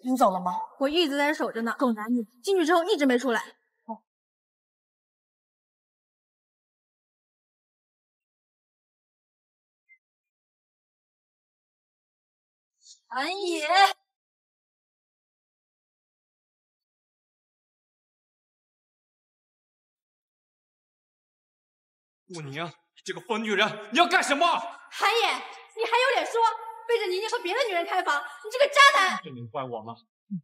你走了吗？我一直在守着呢。狗男女进去之后一直没出来。韩野，顾宁，你这个疯女人，你要干什么？韩野，你还有脸说？背着宁宁和别的女人开房，你这个渣男！这能怪我吗？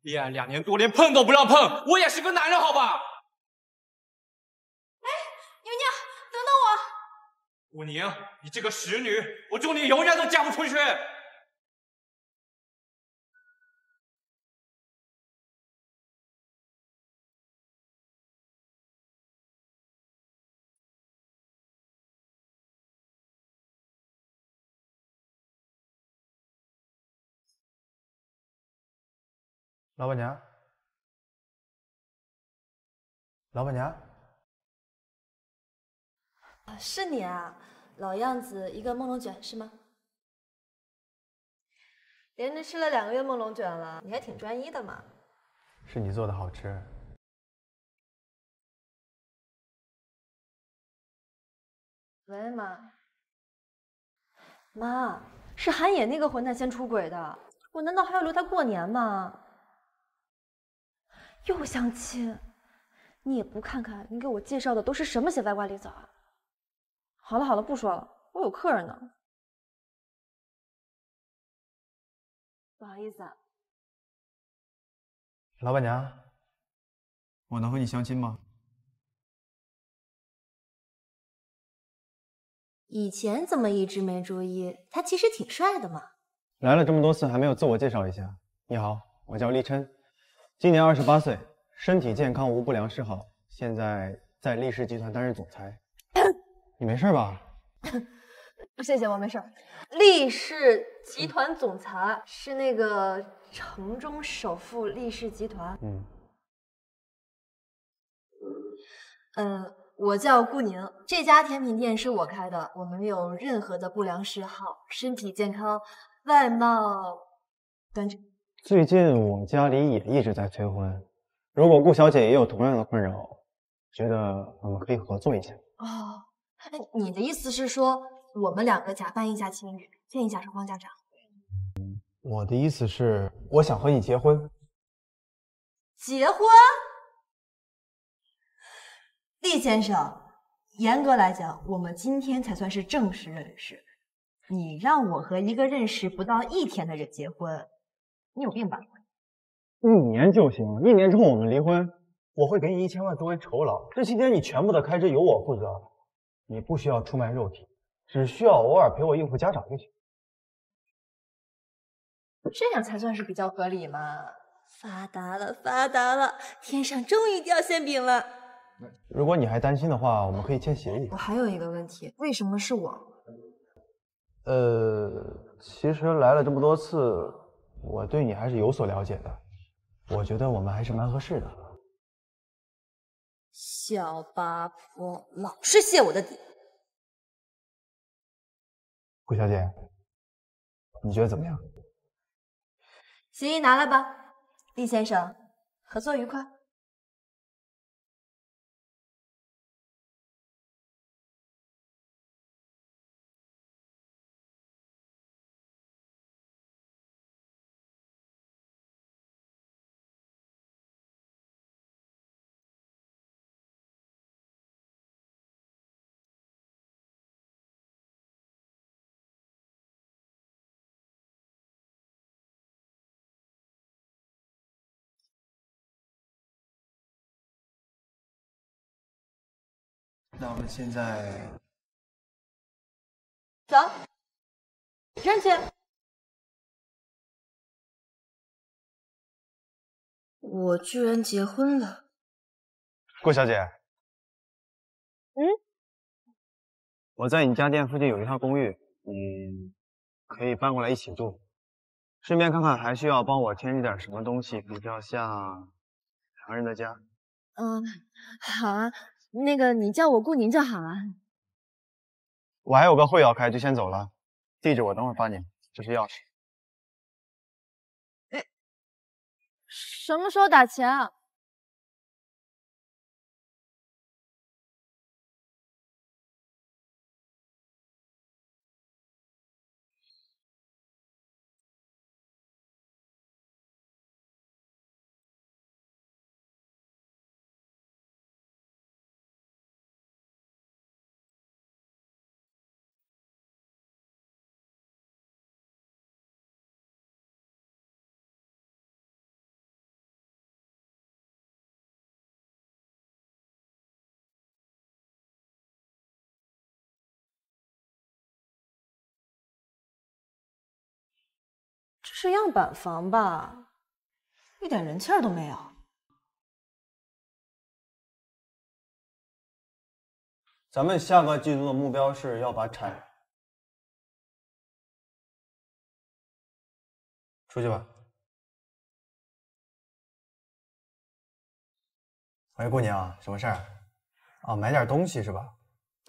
恋爱两年多，连碰都不让碰，我也是个男人，好吧？哎，宁宁，等等我！顾宁，你这个使女，我祝你永远都嫁不出去！老板娘，老板娘，是你啊，老样子，一个梦龙卷是吗？连着吃了两个月梦龙卷了，你还挺专一的嘛。是你做的好吃。喂，妈。妈，是韩野那个混蛋先出轨的，我难道还要留他过年吗？又相亲，你也不看看你给我介绍的都是什么些歪瓜裂枣啊！好了好了，不说了，我有客人呢。不好意思啊，老板娘，我能和你相亲吗？以前怎么一直没注意？他其实挺帅的嘛。来了这么多次，还没有自我介绍一下。你好，我叫立琛。今年二十八岁，身体健康，无不良嗜好。现在在力士集团担任总裁。你没事吧？谢谢，我没事。力士集团总裁是那个城中首富力士集团。嗯。呃，我叫顾宁，这家甜品店是我开的，我没有任何的不良嗜好，身体健康，外貌端正。最近我家里也一直在催婚，如果顾小姐也有同样的困扰，觉得我们可以合作一下。哦，你的意思是说我们两个假扮一家情侣，见一下双方家长？我的意思是，我想和你结婚。结婚？厉先生，严格来讲，我们今天才算是正式认识。你让我和一个认识不到一天的人结婚？你有病吧？一年就行，一年之后我们离婚，我会给你一千万作为酬劳，这期间你全部的开支由我负责，你不需要出卖肉体，只需要偶尔陪我应付家长就行。这样才算是比较合理嘛！发达了，发达了，天上终于掉馅饼了。如果你还担心的话，我们可以签协议。我还有一个问题，为什么是我？呃，其实来了这么多次。我对你还是有所了解的，我觉得我们还是蛮合适的。小八婆老是泄我的底，顾小姐，你觉得怎么样？协议拿来吧，厉先生，合作愉快。那我们现在走，上去。我居然结婚了，顾小姐。嗯，我在你家店附近有一套公寓，你可以搬过来一起住，顺便看看还需要帮我添置点什么东西，比较像两个人的家。嗯，好啊。那个，你叫我顾宁就好了。我还有个会要开，就先走了。地址我等会儿发你，这是钥匙。哎，什么时候打钱啊？是样板房吧？一点人气儿都没有。咱们下个季度的目标是要把产出去吧。喂，姑娘，什么事儿？啊，买点东西是吧？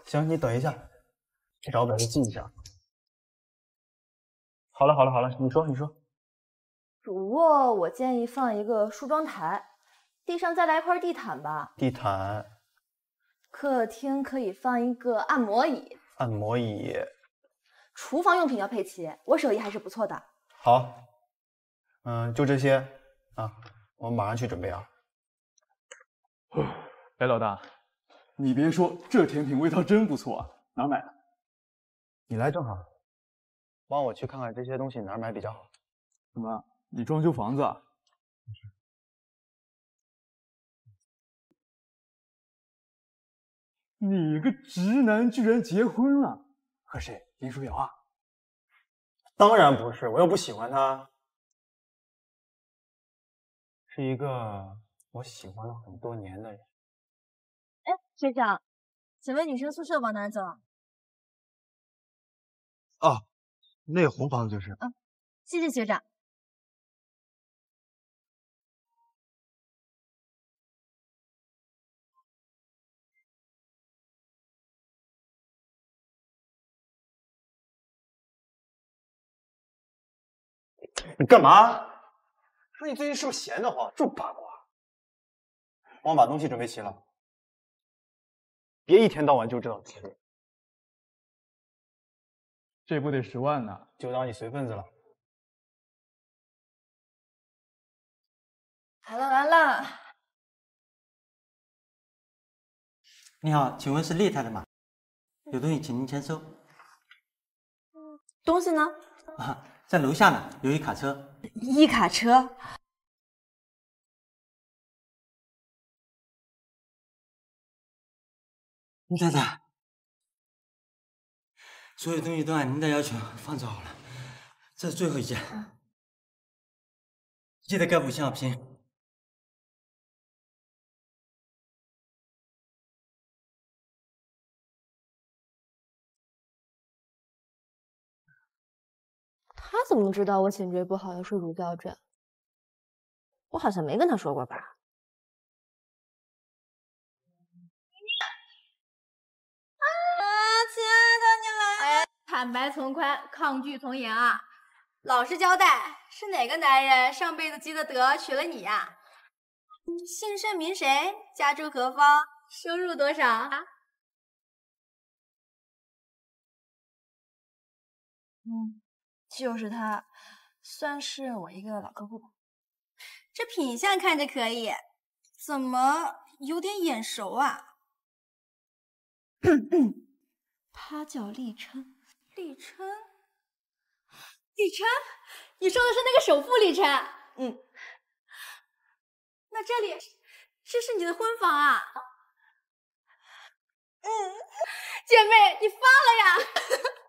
行，你等一下，去找本子记一下。好了，好了，好了，你说，你说。主卧我建议放一个梳妆台，地上再来一块地毯吧。地毯。客厅可以放一个按摩椅。按摩椅。厨房用品要配齐，我手艺还是不错的。好。嗯，就这些啊，我马上去准备啊。哎，老大，你别说，这甜品味道真不错啊，哪买的？你来正好，帮我去看看这些东西哪儿买比较好。怎么，你装修房子啊？你个直男居然结婚了？和谁？林书瑶啊？当然不是，我又不喜欢他，是一个我喜欢了很多年的人。哎，学长，请问女生宿舍往哪走？哦，那个红房子就是。嗯，谢谢学长。你干嘛？说你最近是不是闲得慌，这么八卦？帮我把东西准备齐了，别一天到晚就知道吃。这不得十万呢，就当你随份子了。来了来了。你好，请问是厉太太吗？有东西请您签收。东西呢？啊。在楼下呢，有一卡车。一卡车。陆太太，所有东西都按您的要求放置好了，这是最后一件，记得盖五星好评。他怎么知道我颈椎不好要睡乳胶枕？我好像没跟他说过吧？啊，亲爱的，你来哎！坦白从宽，抗拒从严啊！老实交代，是哪个男人上辈子积的德娶了你呀？姓甚名谁？家住何方？收入多少？啊？嗯。就是他，算是我一个老客户吧。这品相看着可以，怎么有点眼熟啊？他叫立琛。立琛？立琛？你说的是那个首富立琛？嗯。那这里，这是你的婚房啊？嗯。姐妹，你发了呀！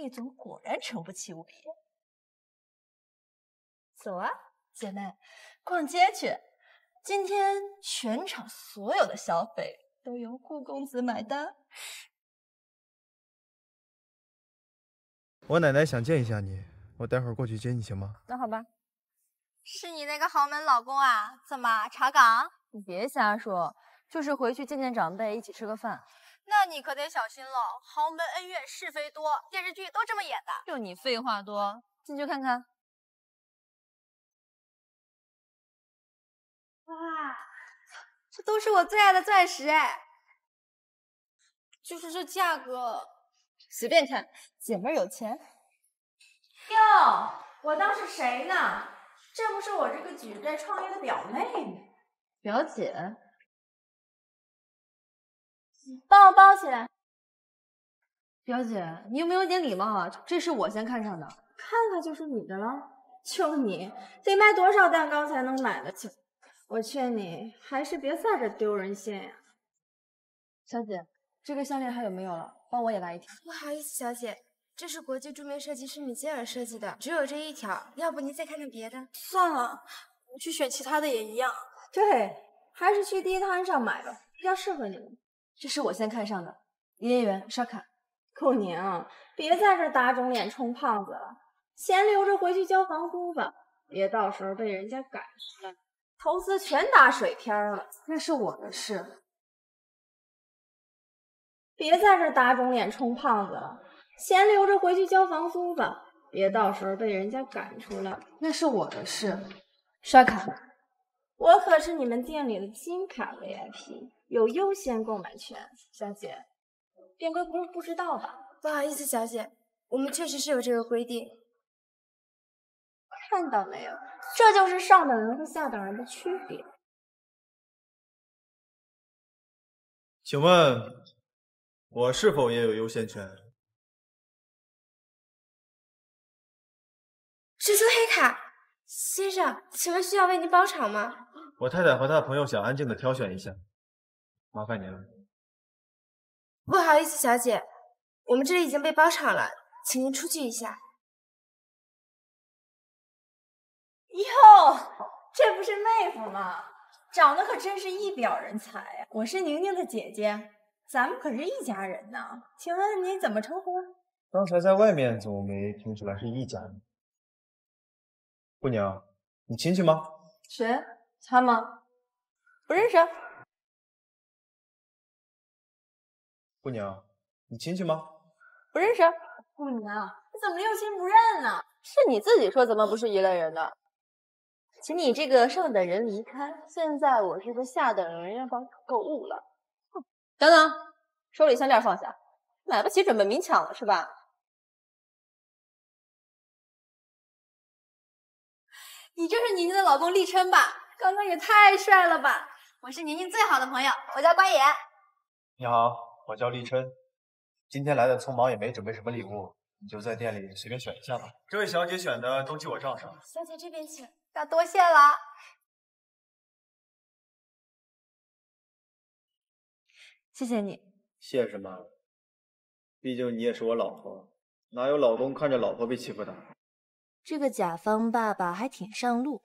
厉总果然诚不起我也。走啊，姐妹，逛街去。今天全场所有的消费都由顾公子买单。我奶奶想见一下你，我待会儿过去接你，行吗？那好吧。是你那个豪门老公啊？怎么查岗？你别瞎说，就是回去见见长辈，一起吃个饭。那你可得小心了，豪门恩怨是非多，电视剧都这么演的。就你废话多，进去看看。哇，这都是我最爱的钻石哎！就是这价格，随便看，姐妹有钱。哟，我当是谁呢？这不是我这个举债创业的表妹吗？表姐，帮我包起来。表姐，你有没有点礼貌啊？这是我先看上的，看看就是你的了。就你，得卖多少蛋糕才能买得起？我劝你还是别在这丢人现眼。小姐，这个项链还有没有了？帮我也来一条。不好意思，小姐，这是国际著名设计师米歇尔设计的，只有这一条。要不您再看看别的？算了，去选其他的也一样。对，还是去地摊上买吧，比较适合你们。这是我先看上的，营业员刷卡。顾宁，别在这打肿脸充胖子了，钱留着回去交房租吧，别到时候被人家赶出来，投资全打水漂了。那是我的事。别在这打肿脸充胖子了，钱留着回去交房租吧，别到时候被人家赶出来。那是我的事。刷卡。我可是你们店里的金卡 VIP，有优先购买权。小姐，店规不是不知道吧？不好意思，小姐，我们确实是有这个规定。看到没有？这就是上等人和下等人的区别。请问，我是否也有优先权？是出黑卡，先生，请问需要为您包场吗？我太太和她的朋友想安静的挑选一下，麻烦您了。不好意思，小姐，我们这里已经被包场了，请您出去一下。哟，这不是妹夫吗？长得可真是一表人才呀！我是宁宁的姐姐，咱们可是一家人呢。请问您怎么称呼？刚才在外面怎么没听出来是一家人？姑娘，你亲戚吗？谁？他吗？不认识。姑娘，你亲戚吗？不认识。姑娘，你怎么六亲不认呢？是你自己说咱们不是一类人的。请你这个上等人离开，现在我是个下等人要帮购物了。哼，等等，手里项链放下，买不起准备明抢了是吧？你就是宁宁的老公立琛吧？刚刚也太帅了吧！我是宁宁最好的朋友，我叫关野。你好，我叫立琛。今天来的匆忙，也没准备什么礼物，你就在店里随便选一下吧。这位小姐选的都记我账上。小姐这边请。那多谢了，谢谢你。谢什么？毕竟你也是我老婆，哪有老公看着老婆被欺负的？这个甲方爸爸还挺上路。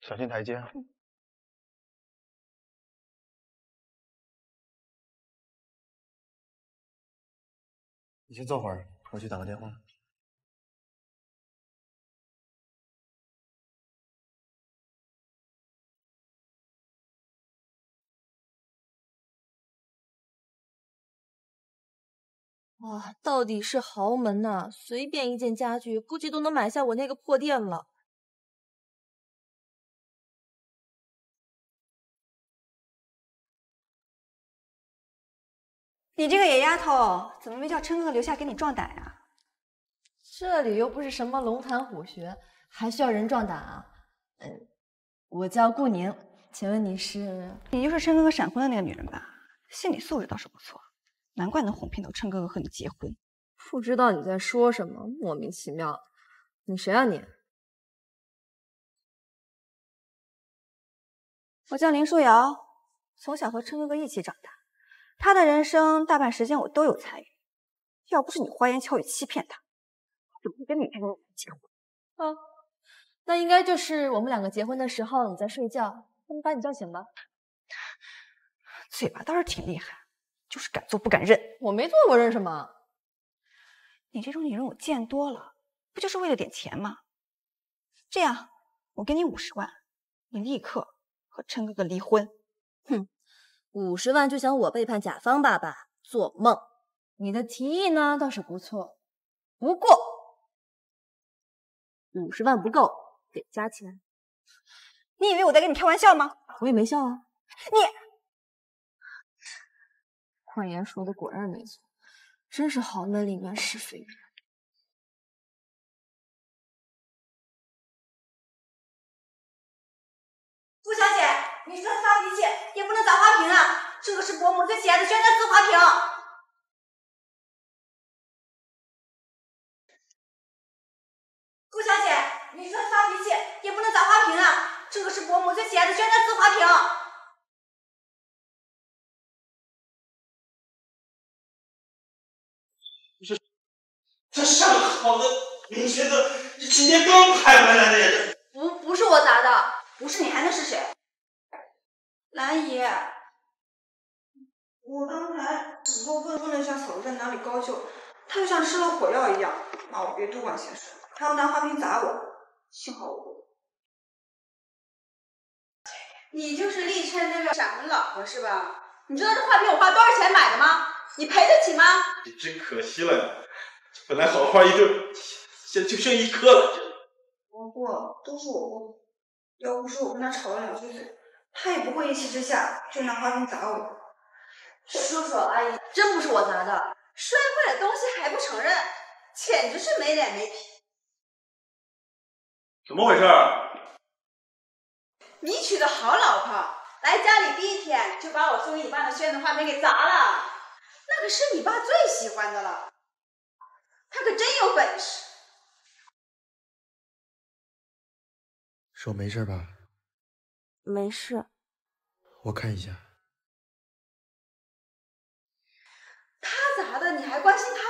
小心台阶。你先坐会儿，我去打个电话。哇，到底是豪门呐！随便一件家具，估计都能买下我那个破店了。你这个野丫头，怎么没叫琛哥哥留下给你壮胆呀？这里又不是什么龙潭虎穴，还需要人壮胆啊？嗯，我叫顾宁，请问你是？你就是琛哥哥闪婚的那个女人吧？心理素质倒是不错，难怪能哄骗到琛哥哥和你结婚。不知道你在说什么，莫名其妙。你谁啊你？我叫林书瑶，从小和琛哥哥一起长大。他的人生大半时间我都有参与，要不是你花言巧语欺骗他，怎么会跟你这种人结婚？啊，那应该就是我们两个结婚的时候你在睡觉，他们把你叫醒了。嘴巴倒是挺厉害，就是敢做不敢认。我没做过认什么？你这种女人我见多了，不就是为了点钱吗？这样，我给你五十万，你立刻和琛哥哥离婚。哼，五十万就想我背叛甲方爸爸？做梦！你的提议呢倒是不错，不过五十万不够，得加钱。你以为我在跟你开玩笑吗？我也没笑啊。你，焕言说的果然没错，真是豪门里面是非人。顾小姐，你说发脾气也不能砸花瓶啊！这个是伯母最喜爱的宣传瓷花瓶。顾小姐，你说发脾气也不能砸花瓶啊！这个是伯母最喜爱的宣传瓷花瓶。是这上好的明轩的，今天刚拍回来的呀！不，不是我砸的，不是你还能是谁？兰姨，我刚才只不过问问了一下嫂子在哪里高就，她就像吃了火药一样，把我别多管闲事，还要拿花瓶砸我。幸好我，你就是立琛那个闪婚老婆是吧？你知道这花瓶我花多少钱买的吗？你赔得起吗？你真可惜了呀！本来好花一对，现在就剩一颗了。不过都是我伯母，要不是我跟他吵了两句嘴，他也不会一气之下就拿花瓶砸我。叔叔阿姨，真不是我砸的，摔坏了东西还不承认，简直是没脸没皮。怎么回事？你娶的好老婆，来家里第一天就把我送给你爸的宣纸花瓶给砸了，那可是你爸最喜欢的了，他可真有本事。手没事吧？没事。我看一下。他砸的，你还关心他？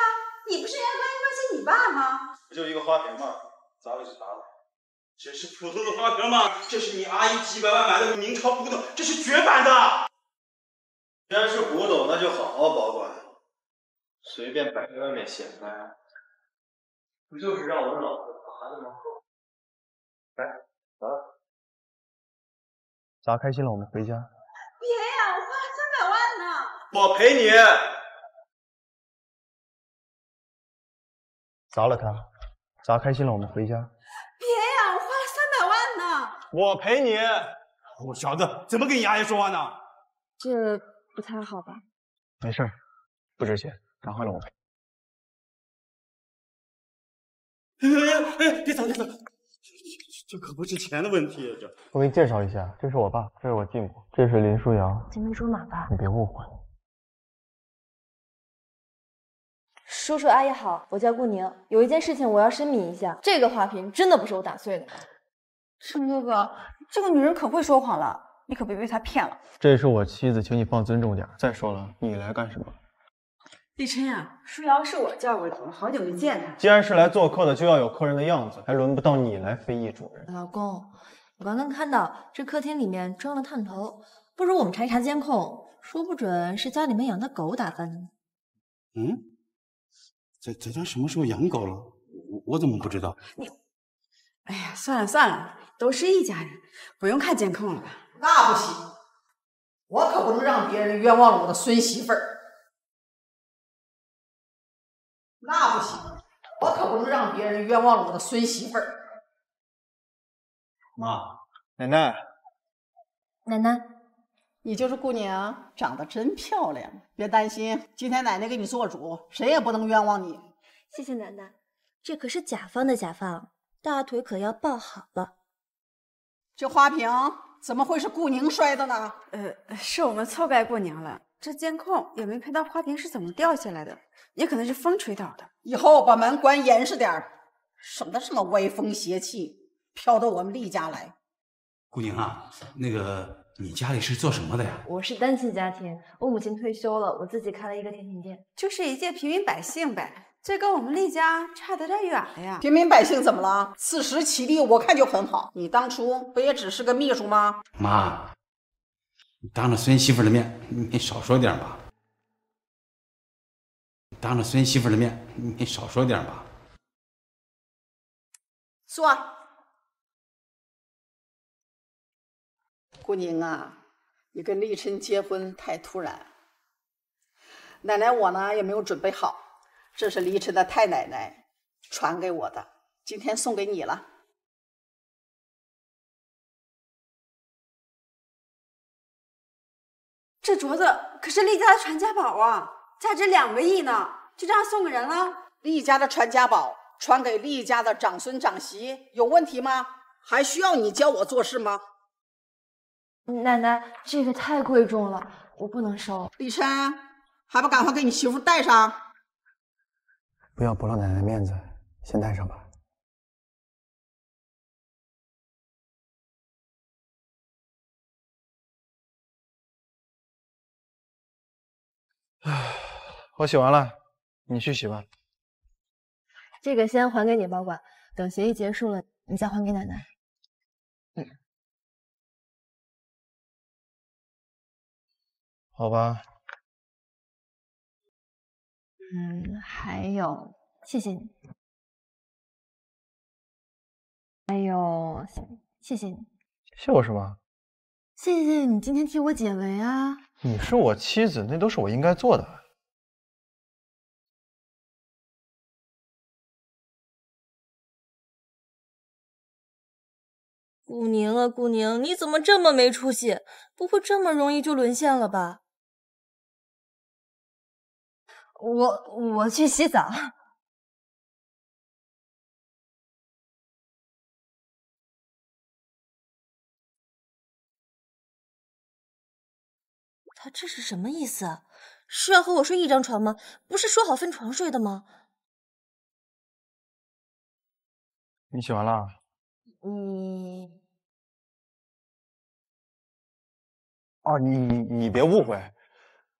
你不是应该关心关心你爸吗？不就一个花瓶吗？砸了就砸了。这是普通的花瓶吗？这是你阿姨几百万买的明朝古董，这是绝版的。既然是古董，那就好好保管，随便摆在外面显摆，不就是让我老婆砸的吗？来，砸。砸开心了，我们回家。别呀，我花了三百万呢。我赔你。砸了它，砸开心了，我们回家。别呀，我花了三百万呢。我赔你。我小子怎么跟你阿姨说话呢？这不太好吧？没事，不值钱，砸坏了我赔。哎哎，别走别走，这这可不是钱的问题，这。我给你介绍一下，这是我爸，这是我继母，这是林舒瑶。青梅竹马吧？你别误会。叔叔阿姨好，我叫顾宁，有一件事情我要声明一下，这个花瓶真的不是我打碎的。陈哥哥，这个女人可会说谎了，你可别被他骗了。这是我妻子，请你放尊重点。再说了，你来干什么？立琛呀，舒瑶是我叫过来的，好久没见她。既然是来做客的，就要有客人的样子，还轮不到你来非议主人。老公，我刚刚看到这客厅里面装了探头，不如我们查一查监控，说不准是家里面养的狗打翻的呢。嗯，咱咱家什么时候养狗了？我我怎么不知道？你，哎呀，算了算了，都是一家人，不用看监控了吧？那不行，我可不能让别人冤枉了我的孙媳妇儿。那不行，我可不能让别人冤枉了我的孙媳妇儿。妈，奶奶，奶奶，你就是顾宁，长得真漂亮。别担心，今天奶奶给你做主，谁也不能冤枉你。谢谢奶奶，这可是甲方的甲方，大腿可要抱好了。这花瓶怎么会是顾宁摔的呢？呃，是我们错怪顾宁了。这监控也没拍到花瓶是怎么掉下来的，也可能是风吹倒的。以后把门关严实点儿，省得什么歪风邪气飘到我们厉家来。顾宁啊，那个你家里是做什么的呀？我是单亲家庭，我母亲退休了，我自己开了一个甜品店，就是一介平民百姓呗。这跟我们厉家差得有点远了呀。平民百姓怎么了？自食其力，我看就很好。你当初不也只是个秘书吗？妈。你当着孙媳妇的面，你少说点吧。当着孙媳妇的面，你少说点吧。说。顾宁啊，你跟立琛结婚太突然，奶奶我呢也没有准备好，这是李琛的太奶奶传给我的，今天送给你了。这镯子可是厉家的传家宝啊，价值两个亿呢，就这样送给人了？厉家的传家宝传给厉家的长孙长媳，有问题吗？还需要你教我做事吗？奶奶，这个太贵重了，我不能收。李琛，还不赶快给你媳妇戴上？不要驳了奶奶面子，先戴上吧。唉，我洗完了，你去洗吧。这个先还给你保管，等协议结束了，你再还给奶奶。嗯，好吧。嗯，还有，谢谢你。还有，谢谢你。谢我什么？谢谢你今天替我解围啊！你是我妻子，那都是我应该做的。顾宁啊，顾宁，你怎么这么没出息？不会这么容易就沦陷了吧？我我去洗澡。他这是什么意思？是要和我睡一张床吗？不是说好分床睡的吗？你洗完了？你哦，你你你别误会，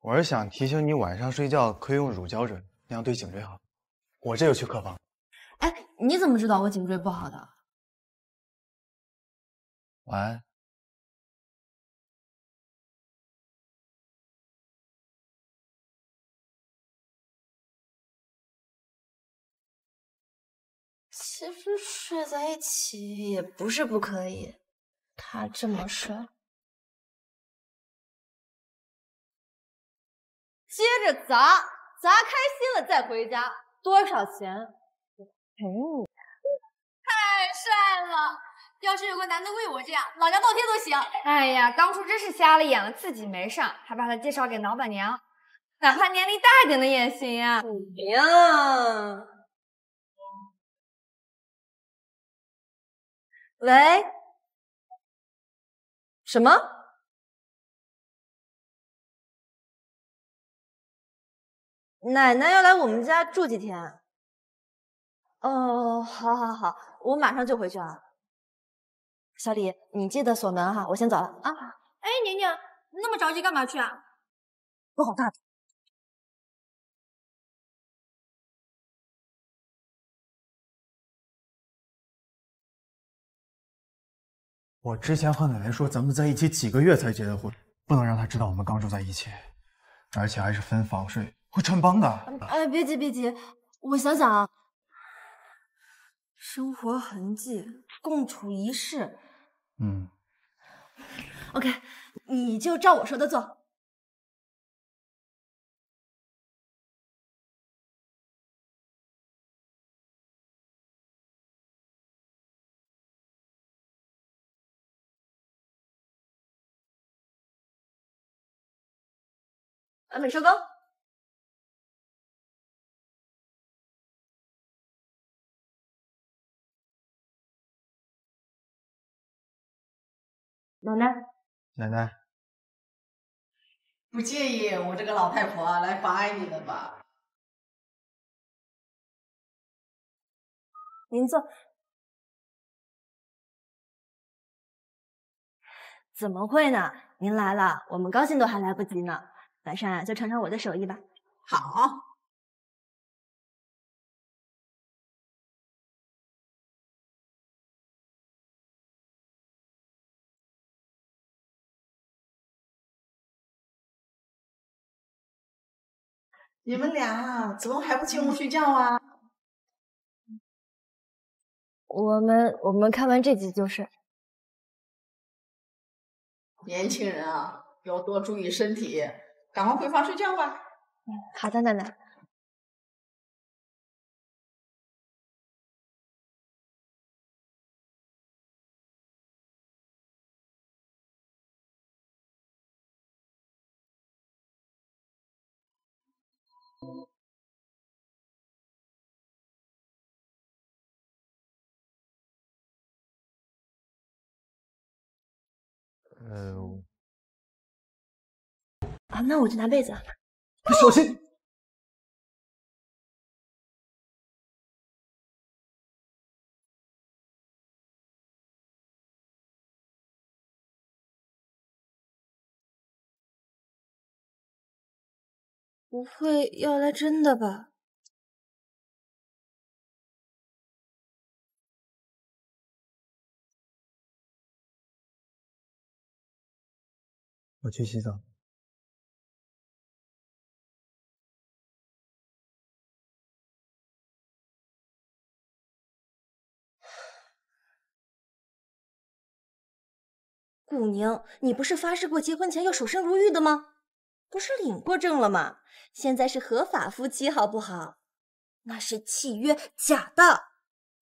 我是想提醒你晚上睡觉可以用乳胶枕，那样对颈椎好。我这就去客房。哎，你怎么知道我颈椎不好的？晚安。其实睡在一起也不是不可以，他这么帅，接着砸，砸开心了再回家，多少钱？我赔你。太帅了！要是有个男的为我这样，老娘倒贴都行。哎呀，当初真是瞎了眼了，自己没上，还把他介绍给老板娘，哪怕年龄大一点的也行呀。呀。喂，什么？奶奶要来我们家住几天？哦，好，好，好，我马上就回去啊。小李，你记得锁门哈，我先走了啊。哎，宁宁，那么着急干嘛去啊？不好大。我之前和奶奶说，咱们在一起几个月才结的婚，不能让她知道我们刚住在一起，而且还是分房睡，会穿帮的。哎，别急别急，我想想啊，生活痕迹，共处一室。嗯。OK，你就照我说的做。完美收工。奶奶，奶奶，不介意我这个老太婆来妨碍你们吧？您坐。怎么会呢？您来了，我们高兴都还来不及呢。晚上啊，就尝尝我的手艺吧。好。你们俩怎么还不进屋睡觉啊？我们我们看完这集就是。年轻人啊，要多注意身体，赶快回房睡觉吧。嗯，好的，奶奶。啊，那我去拿被子。小心！不会要来真的吧？我去洗澡。顾宁，你不是发誓过结婚前要守身如玉的吗？不是领过证了吗？现在是合法夫妻，好不好？那是契约，假的。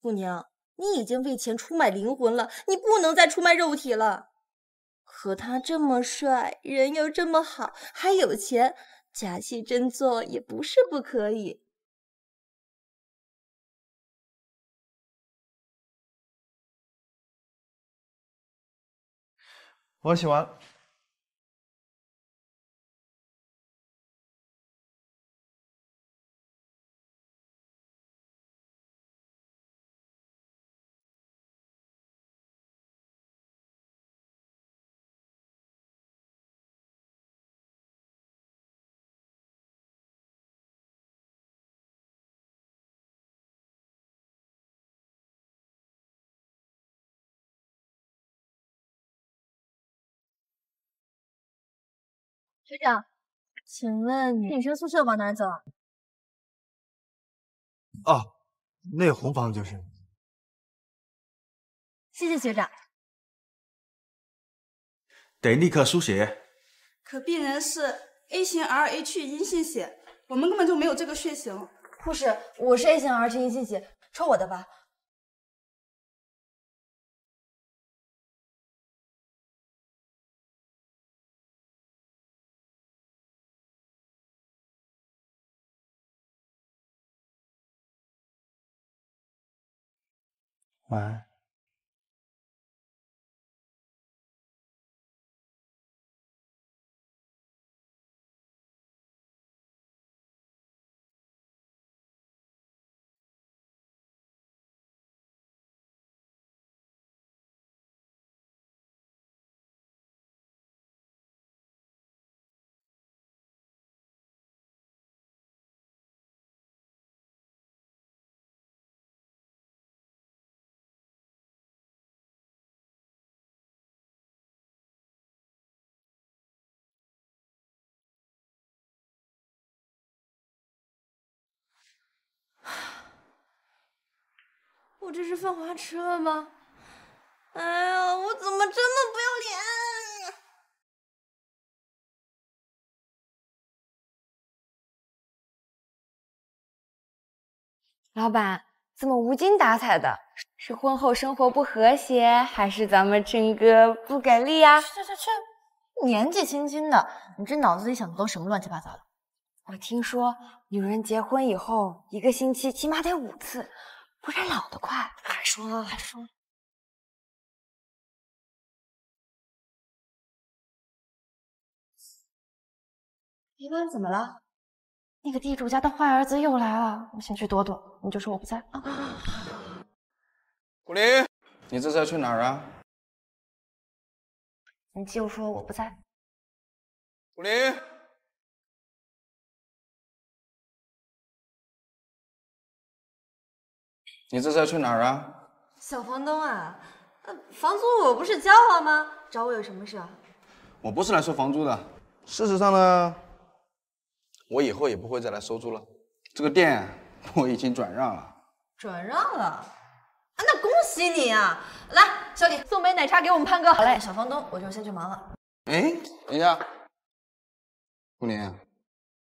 顾宁，你已经为钱出卖灵魂了，你不能再出卖肉体了。可他这么帅，人又这么好，还有钱，假戏真做也不是不可以。我喜欢。学长，请问女生宿舍往哪走啊？哦，那红房就是。谢谢学长。得立刻输血。可病人是 A 型 Rh 阴性血，我们根本就没有这个血型。护士，我是 A 型 Rh 阴性血，抽我的吧。晚安。我这是犯花痴了吗？哎呀，我怎么这么不要脸？老板，怎么无精打采的？是婚后生活不和谐，还是咱们陈哥不给力呀？去去去，年纪轻轻的，你这脑子里想的都什么乱七八糟的？我听说女人结婚以后，一个星期起码得五次。不然老得快，还说还说。一般怎么了？那个地主家的坏儿子又来了，我先去躲躲。你就说我不在啊。古林，你这是要去哪儿啊？你就说我不在。古灵。你这是要去哪儿啊？小房东啊，呃，房租我不是交了吗？找我有什么事啊？我不是来收房租的。事实上呢，我以后也不会再来收租了。这个店我已经转让了。转让了？啊，那恭喜你啊！来，小李送杯奶茶给我们潘哥。好嘞，小房东，我就先去忙了。哎，等一下，顾宁，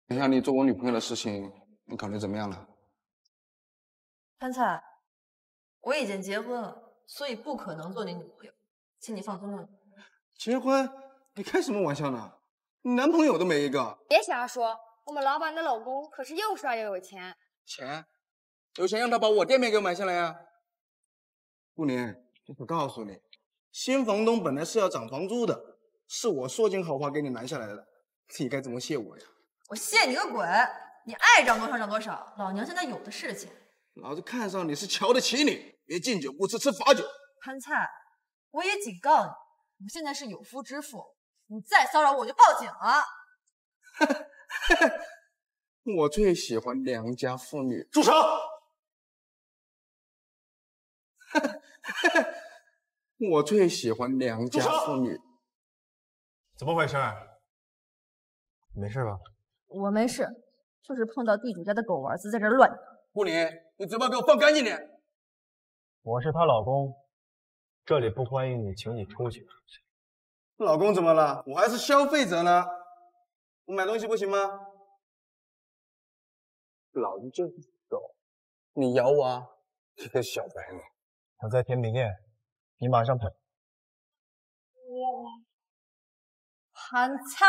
等一下你做我女朋友的事情，你考虑怎么样了？潘菜，我已经结婚了，所以不可能做你女朋友，请你放松了。结婚？你开什么玩笑呢？你男朋友都没一个。别瞎说，我们老板的老公可是又帅又有钱。钱？有钱让他把我店面给我买下来呀！顾宁，我告诉你，新房东本来是要涨房租的，是我说尽好话给你拦下来的，你该怎么谢我呀？我谢你个鬼！你爱涨多少涨多少，老娘现在有的是钱。老子看上你是瞧得起你，别敬酒不吃吃罚酒。潘灿，我也警告你，我现在是有夫之妇，你再骚扰我就报警了。我最喜欢良家妇女。住手！我最喜欢良家妇女。怎么回事？没事吧？我没事，就是碰到地主家的狗儿子在这乱顾林，你嘴巴给我放干净点！我是她老公，这里不欢迎你，请你出去。老公怎么了？我还是消费者呢，我买东西不行吗？老子就是走，你咬我啊！这个小白脸。我在甜品店，你马上跑。潘菜，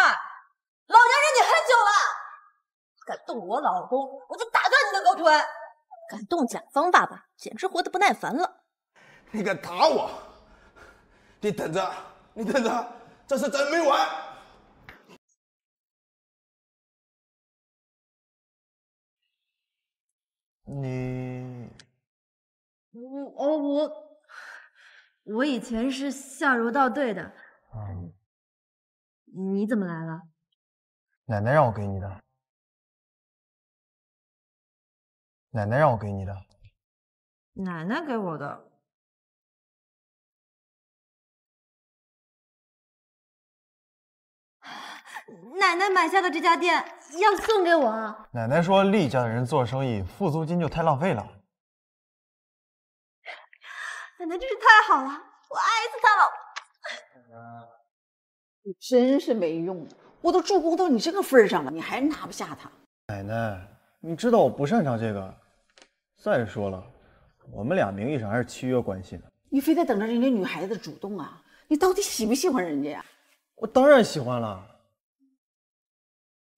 老娘忍你很久了，敢动我老公，我就狗腿！敢动甲方爸爸，简直活得不耐烦了。你敢打我？你等着，你等着，这事真没完！你，我哦我，我以前是下柔道队的。嗯，你怎么来了？奶奶让我给你的。奶奶让我给你的。奶奶给我的。奶奶买下的这家店要送给我。奶奶说厉家的人做生意付租金就太浪费了。奶奶真是太好了，我爱死她了。你真是没用，我都助攻到你这个份上了，你还拿不下他。奶奶，你知道我不擅长这个。再说了，我们俩名义上还是契约关系呢。你非得等着人家女孩子主动啊？你到底喜不喜欢人家呀？我当然喜欢了。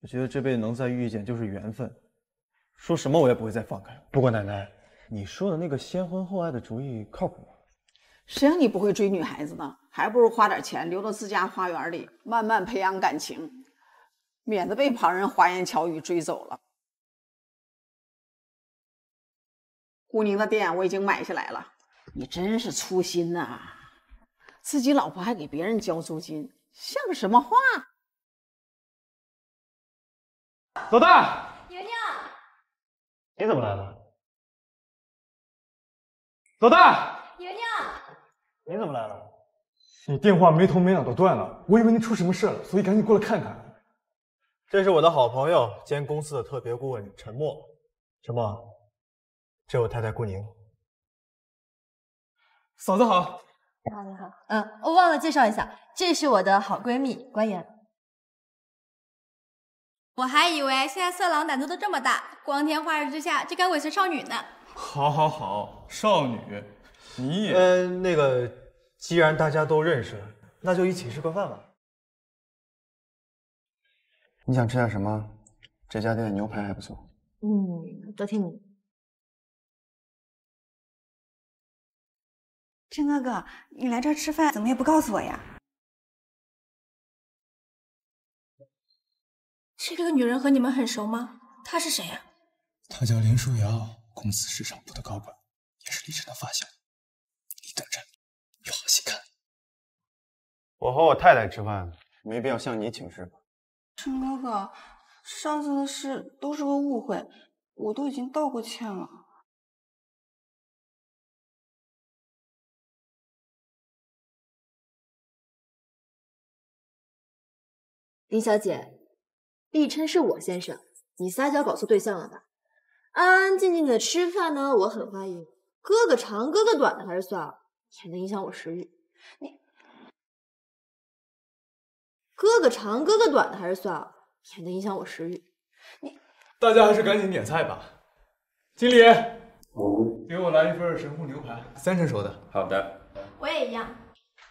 我觉得这辈子能再遇见就是缘分，说什么我也不会再放开。不过奶奶，你说的那个先婚后爱的主意靠谱吗？谁让你不会追女孩子呢？还不如花点钱留到自家花园里，慢慢培养感情，免得被旁人花言巧语追走了。顾宁的店我已经买下来了，你真是粗心呐！自己老婆还给别人交租金，像个什么话？老大，宁宁，你怎么来了？老大，宁宁，你怎么来了？你电话没头没脑的断了，我以为你出什么事了，所以赶紧过来看看。这是我的好朋友兼公司的特别顾问陈默。陈默，这我太太顾宁。嫂子好。你好，你好。嗯，我忘了介绍一下，这是我的好闺蜜关妍。我还以为现在色狼胆子都这么大，光天化日之下就敢尾随少女呢。好，好，好，少女，你也……呃，那个，既然大家都认识，那就一起吃个饭吧。你想吃点什么？这家店的牛排还不错。嗯，都听你。陈哥哥，你来这儿吃饭，怎么也不告诉我呀？这个女人和你们很熟吗？她是谁呀？她叫林舒瑶，公司市场部的高管，也是李晨的发小。你等着，有好戏看。我和我太太吃饭，没必要向你请示吧？陈哥哥，上次的事都是个误会，我都已经道过歉了。林小姐，立琛是我先生，你撒娇搞错对象了吧？安安静静的吃饭呢，我很欢迎。哥哥长哥哥短的还是算了，免得影响我食欲。你哥哥长，哥哥短的还是算了，免得影响我食欲。你大家还是赶紧点菜吧。经理，给我来一份神户牛排，三成熟的。好的。我也一样，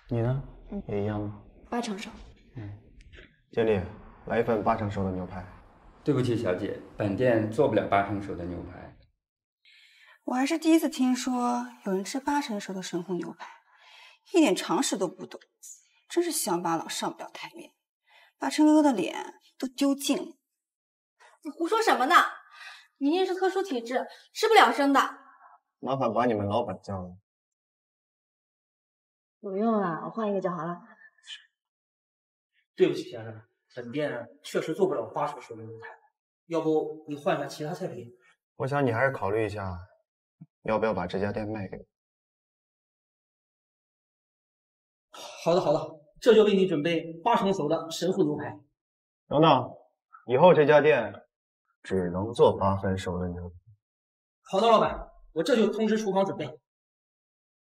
你呢？也一样吗？八成熟。经理，来一份八成熟的牛排。对不起，小姐，本店做不了八成熟的牛排。我还是第一次听说有人吃八成熟的神户牛排，一点常识都不懂，真是乡巴佬上不了台面，把陈哥哥的脸都丢尽了。你胡说什么呢？你一定是特殊体质，吃不了生的。麻烦把你们老板叫来。不用了，我换一个就好了。对不起，先生，本店确实做不了八成熟的牛排，要不你换一下其他菜品？我想你还是考虑一下，要不要把这家店卖给我。好的，好的，这就为你准备八成熟的神户牛排。等等，以后这家店只能做八分熟的牛排。好的，老板，我这就通知厨房准备。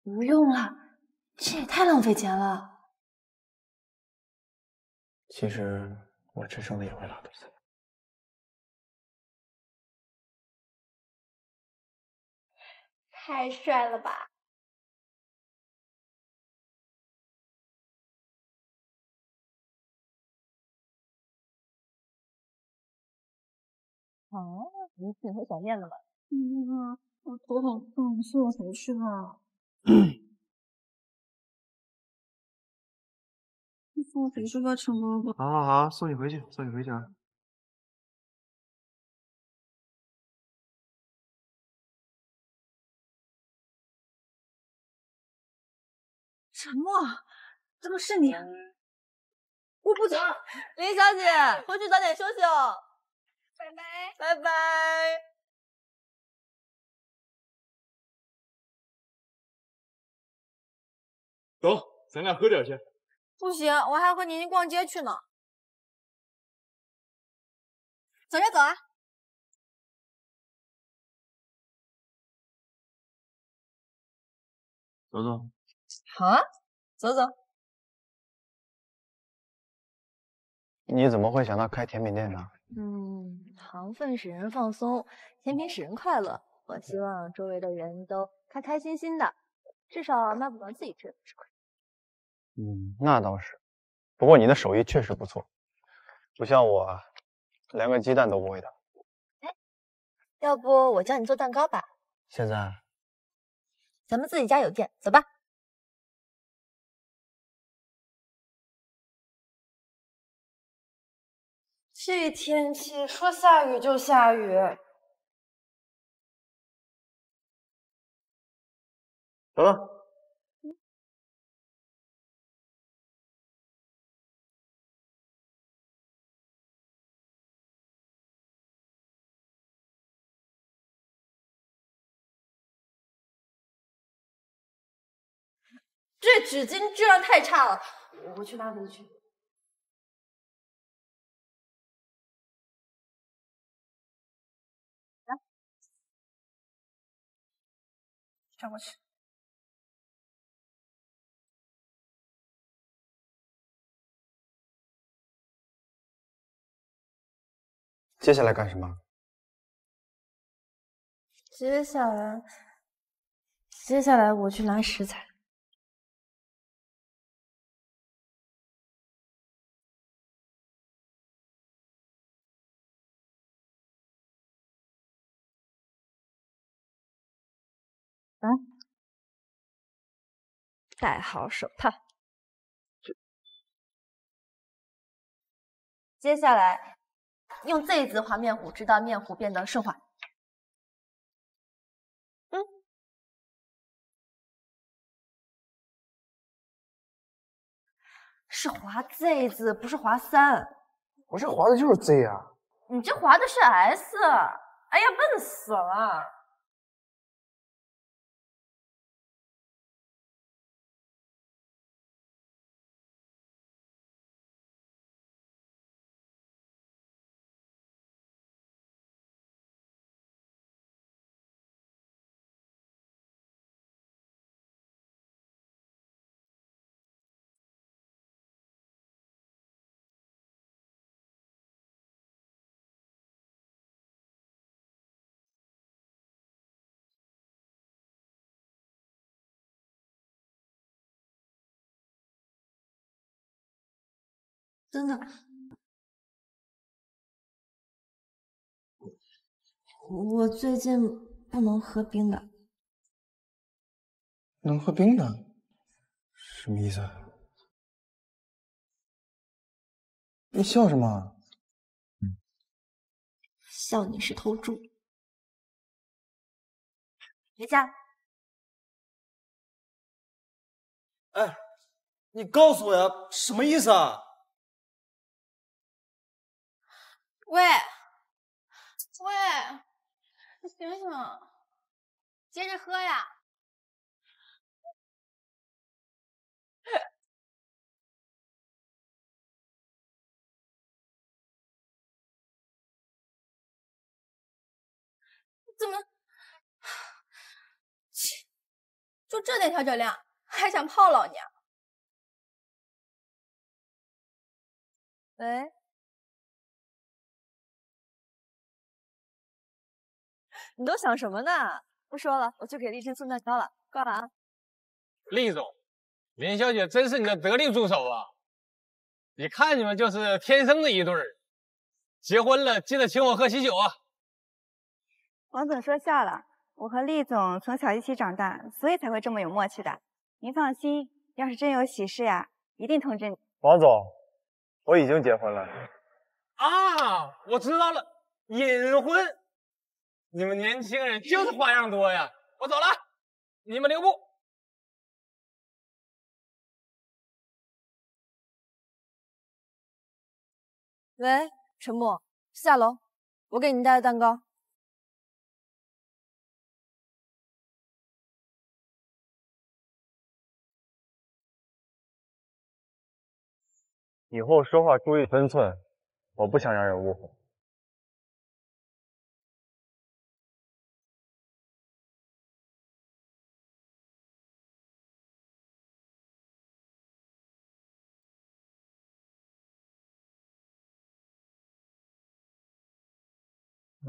不用了，这也太浪费钱了。其实我吃生的也会拉肚子。太帅了吧！啊，你挺会小面的嘛。嗯嗯，我头好痛，送我回去吧。我回去吧，陈哥哥。好好好，送你回去，送你回去啊。陈默，怎么是你？我不走，林小姐，回去早点休息哦。拜拜，拜拜。走，咱俩喝点去。不行，我还要和宁宁逛街去呢。走就走啊！走走。好啊，走走。你怎么会想到开甜品店呢？嗯，糖分使人放松，甜品使人快乐。我希望周围的人都开开心心的，至少卖不完自己吃的不吃亏。嗯，那倒是。不过你的手艺确实不错，不像我，连个鸡蛋都不会打。哎，要不我教你做蛋糕吧？现在？咱们自己家有店，走吧。这天气说下雨就下雨。等等。这纸巾质量太差了，我去拿回去。来，转过去。接下来干什么？接下来，接下来我去拿食材。来，戴好手套。接下来用 Z 字画面糊，直到面糊变得顺滑。嗯，是划 Z 字，不是划三。我这划的就是 Z 啊。你这划的是 S。哎呀，笨死了！等等，我最近不能喝冰的。能喝冰的？什么意思？你笑什么？笑你是头猪。回家。哎，你告诉我呀，什么意思啊？喂，喂，你醒醒，接着喝呀！怎么？切，就这点小酒量，还想泡老娘？喂，你都想什么呢？不说了，我去给丽珍送蛋糕了，挂了啊。厉总，林小姐真是你的得力助手啊！一看你们就是天生的一对儿，结婚了记得请我喝喜酒啊！王总说笑了，我和厉总从小一起长大，所以才会这么有默契的。您放心，要是真有喜事呀，一定通知你。王总，我已经结婚了。啊，我知道了，隐婚。你们年轻人就是花样多呀！我走了，你们留步。喂，陈默，下楼，我给你带的蛋糕。以后说话注意分寸，我不想让人误会。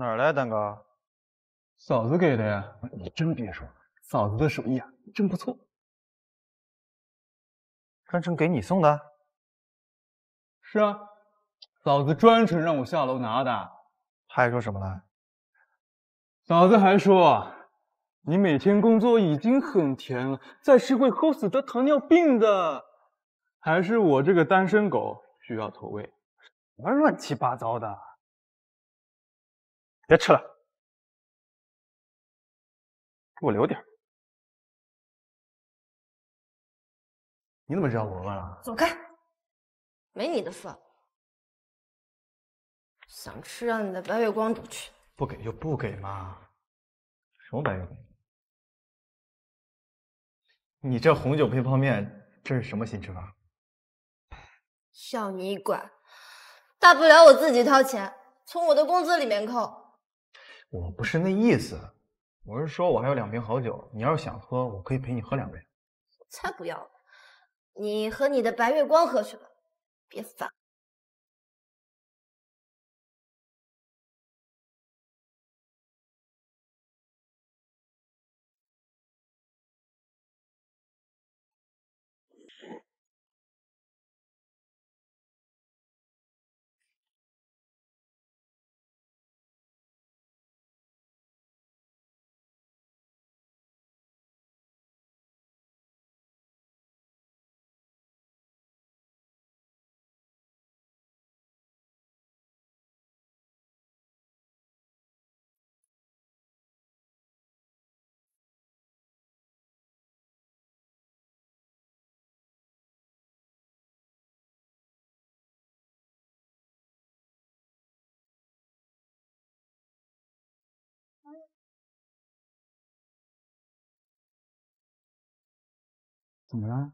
哪儿来蛋糕？嫂子给的呀。你真别说，嫂子的手艺啊，真不错。专程给你送的？是啊，嫂子专程让我下楼拿的。还说什么了？嫂子还说，你每天工作已经很甜了，再吃会齁死得糖尿病的。还是我这个单身狗需要投喂。什么乱七八糟的！别吃了，给我留点。你怎么知道我饿了？走开，没你的份。想吃让你的白月光赌去。不给就不给嘛。什么白月光？你这红酒配泡面，这是什么新吃法？要你管！大不了我自己掏钱，从我的工资里面扣。我不是那意思，我是说我还有两瓶好酒，你要是想喝，我可以陪你喝两杯。我才不要呢！你和你的白月光喝去吧，别烦。怎么了？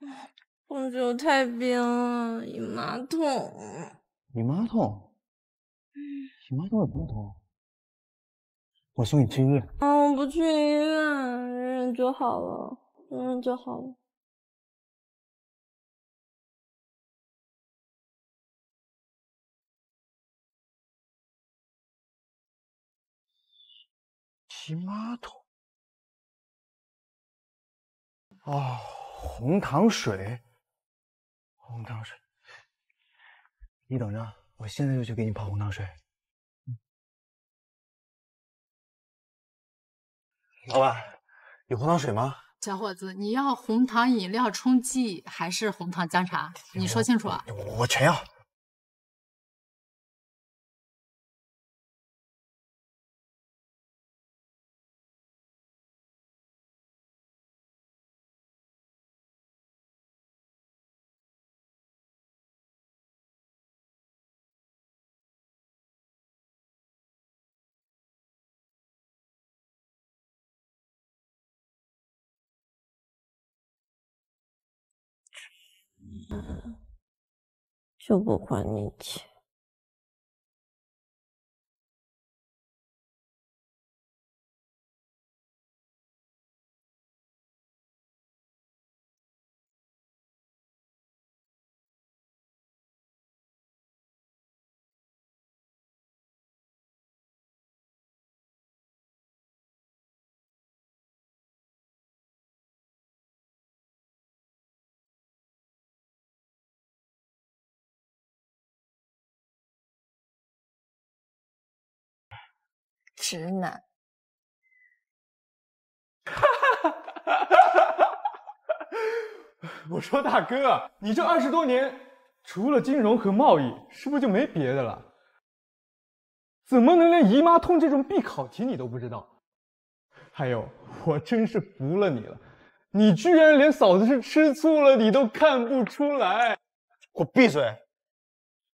红酒太冰了，姨妈痛。姨妈痛？姨妈痛也不痛。我送你去医院。啊，我不去医院，忍忍就好了，忍忍就好了。姨妈痛。哦，红糖水，红糖水，你等着，我现在就去给你泡红糖水。老板，有红糖水吗？小伙子，你要红糖饮料冲剂还是红糖姜茶？你说清楚啊！我全要。就不还你钱。直男，我说大哥，你这二十多年，除了金融和贸易，是不是就没别的了？怎么能连姨妈痛这种必考题你都不知道？还有，我真是服了你了，你居然连嫂子是吃醋了你都看不出来！给我闭嘴！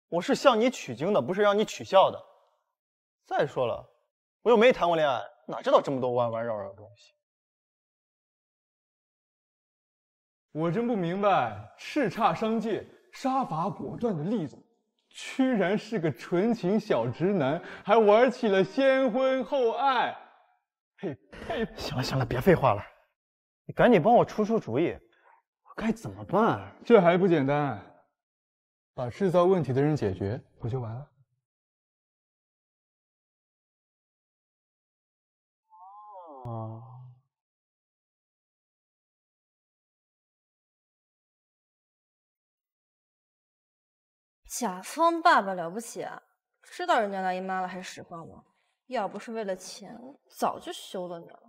我是向你取经的，不是让你取笑的。再说了。我又没谈过恋爱，哪知道这么多弯弯绕绕的东西？我真不明白，叱咤商界、杀伐果断的厉总，居然是个纯情小直男，还玩起了先婚后爱。嘿，嘿，行了行了，别废话了，你赶紧帮我出出主意，我该怎么办？这还不简单，把制造问题的人解决，不就完了？甲方爸爸了不起啊！知道人家来姨妈了还使唤我，要不是为了钱，早就休了你了。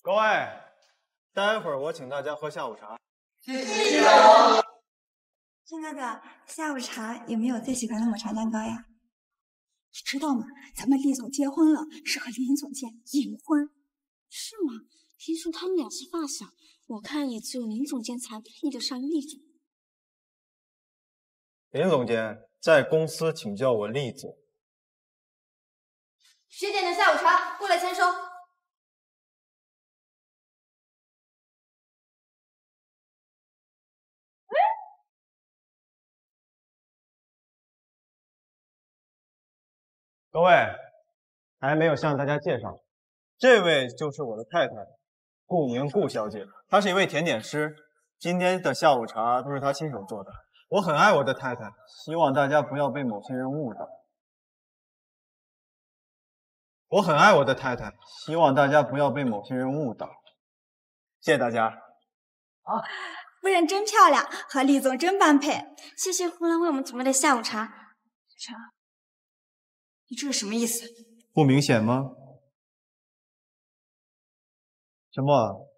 各位，待会儿我请大家喝下午茶。谢谢。金哥哥，下午茶有没有最喜欢的抹茶蛋糕呀？你知道吗？咱们厉总结婚了，是和林总监隐婚。是吗？听说他们俩是发小，我看也只有林总监才配得上厉总。林总监在公司，请叫我厉总。十点的下午茶，过来签收。各位，还没有向大家介绍，这位就是我的太太，顾明顾小姐，她是一位甜点师，今天的下午茶都是她亲手做的。我很爱我的太太，希望大家不要被某些人误导。我很爱我的太太，希望大家不要被某些人误导。谢谢大家。好，夫人真漂亮，和李总真般配。谢谢夫人为我们准备的下午茶。茶。你这是什么意思？不明显吗？陈默，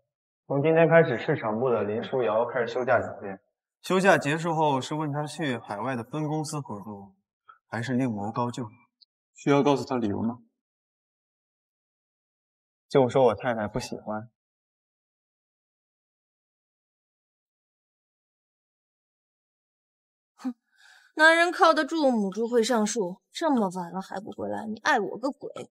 从今天开始，市场部的林书瑶开始休假几天。休假结束后，是问他去海外的分公司合作，还是另谋高就？需要告诉他理由吗？就说我太太不喜欢。哼男人靠得住，母猪会上树。这么晚了还不回来，你爱我个鬼！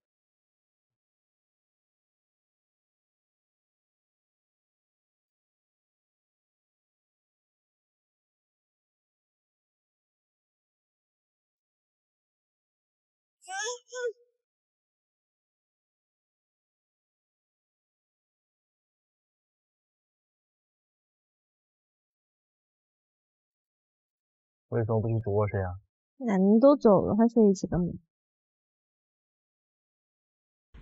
为什么不去主卧室呀？奶奶都走了，还睡一起干嘛？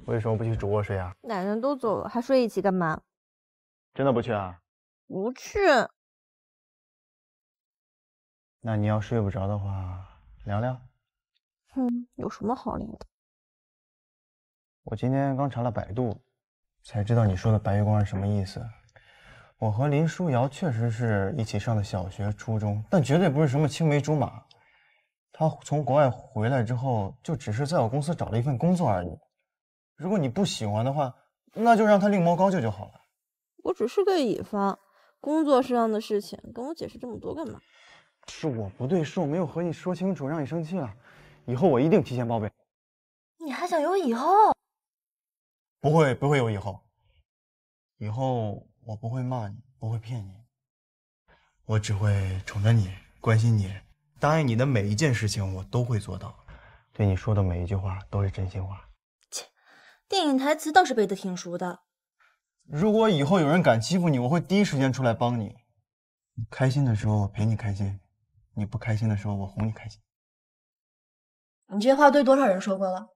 为什么不去主卧室呀？奶奶都走了，还睡一起干嘛？真的不去啊？不去。那你要睡不着的话，聊聊。哼，有什么好聊的？我今天刚查了百度，才知道你说的白月光是什么意思。我和林书瑶确实是一起上的小学、初中，但绝对不是什么青梅竹马。她从国外回来之后，就只是在我公司找了一份工作而已。如果你不喜欢的话，那就让她另谋高就就好了。我只是个乙方，工作上的事情跟我解释这么多干嘛？是我不对，是我没有和你说清楚，让你生气了。以后我一定提前报备。你还想有以后？不会，不会有以后。以后我不会骂你，不会骗你，我只会宠着你，关心你，答应你的每一件事情我都会做到。对你说的每一句话都是真心话。切，电影台词倒是背得挺熟的。如果以后有人敢欺负你，我会第一时间出来帮你。你开心的时候我陪你开心，你不开心的时候我哄你开心。你这话对多少人说过了？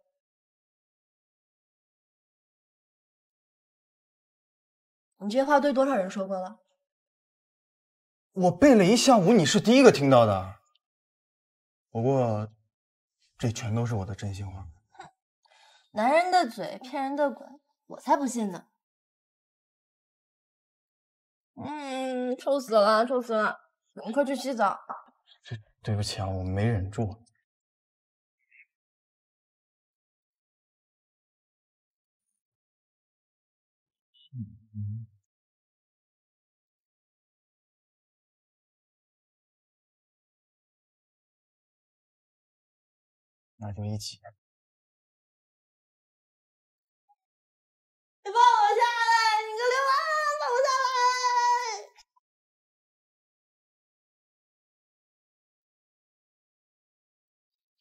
你这话对多少人说过了？我背了一下午，你是第一个听到的。不过，这全都是我的真心话。哼男人的嘴骗人的鬼，我才不信呢。嗯，臭死了，臭死了！你快去洗澡。对，对不起啊，我没忍住。那就一起。你放我下来！你个流氓，放我下来！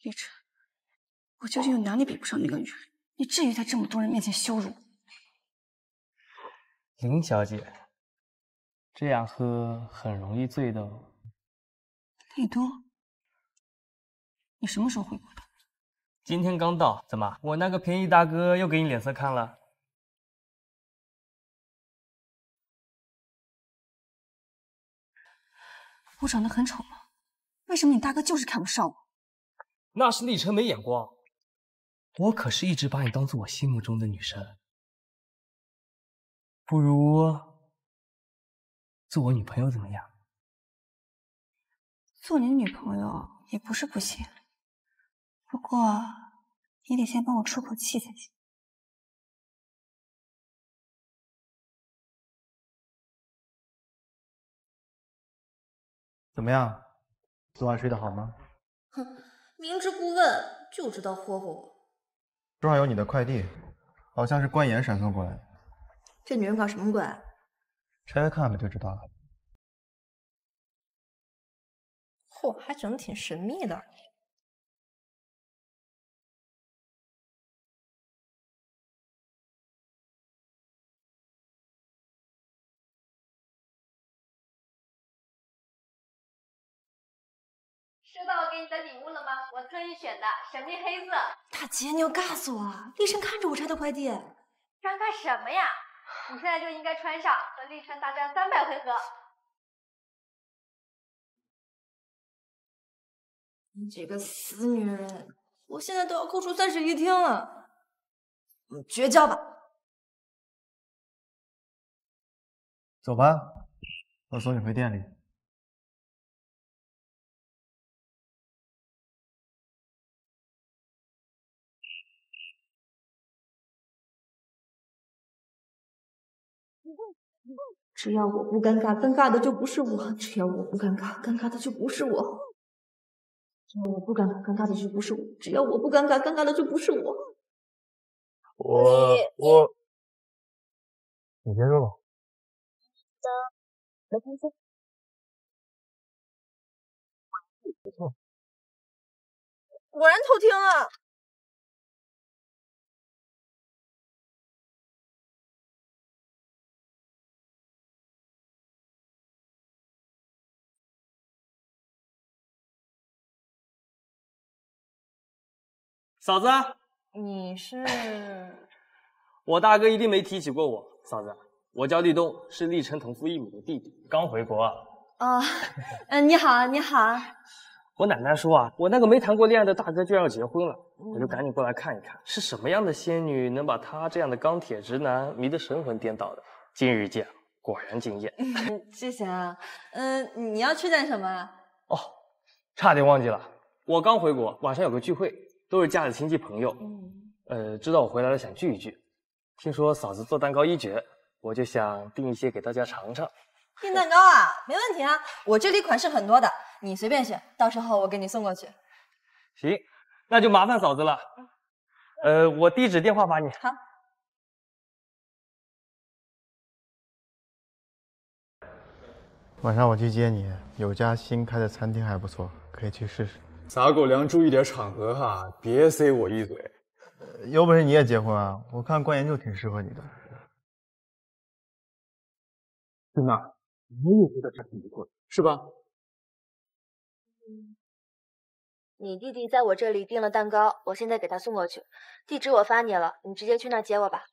李晨，我究竟有哪里比不上那个女人？你至于在这么多人面前羞辱我？林小姐，这样喝很容易醉的哦。丽多，你什么时候回国的？今天刚到，怎么，我那个便宜大哥又给你脸色看了？我长得很丑吗？为什么你大哥就是看不上我？那是历晨没眼光，我可是一直把你当做我心目中的女神。不如做我女朋友怎么样？做你女朋友也不是不行，不过你得先帮我出口气才行。怎么样？昨晚睡得好吗？哼，明知故问就知道霍霍我。桌上有你的快递，好像是关妍闪送过来的。这女人搞什么鬼？拆开看看就知道了。嚯，还整的挺神秘的。收到我给你的礼物了吗？我特意选的神秘黑色。大姐，你要尬死我啊！立晨看着我拆的快递。张开什么呀？你现在就应该穿上，和立晨大战三百回合。你这个死女人！我现在都要扣除三室一厅了。我们绝交吧。走吧，我送你回店里。只要我不尴尬，尴尬的就不是我；只要我不尴尬，尴尬的就不是我；只要我不尴尬，尴尬的就不是我；只要我不尴尬，尴尬的就不是我。我我，你先说吧。的，来看一下。不错，果然偷听了。嫂子，你是？我大哥一定没提起过我，嫂子。我叫立冬，是立晨同父异母的弟弟，刚回国。哦，嗯，你好，你好。我奶奶说啊，我那个没谈过恋爱的大哥居然要结婚了，我就赶紧过来看一看，是什么样的仙女能把他这样的钢铁直男迷得神魂颠倒的。今日见，果然惊艳。嗯，谢谢啊。嗯，你要去干什么啊？哦，差点忘记了，我刚回国，晚上有个聚会，都是家里亲戚朋友。嗯，呃，知道我回来了，想聚一聚。听说嫂子做蛋糕一绝，我就想订一些给大家尝尝。订蛋糕啊，没问题啊，我这里款式很多的，你随便选，到时候我给你送过去。行，那就麻烦嫂子了。呃，我地址电话发你。好。晚上我去接你，有家新开的餐厅还不错，可以去试试。撒狗粮注意点场合哈，别塞我一嘴。有本事你也结婚啊！我看关妍就挺适合你的。真的。我也觉得这挺不错的，是吧？你弟弟在我这里订了蛋糕，我现在给他送过去，地址我发你了，你直接去那接我吧。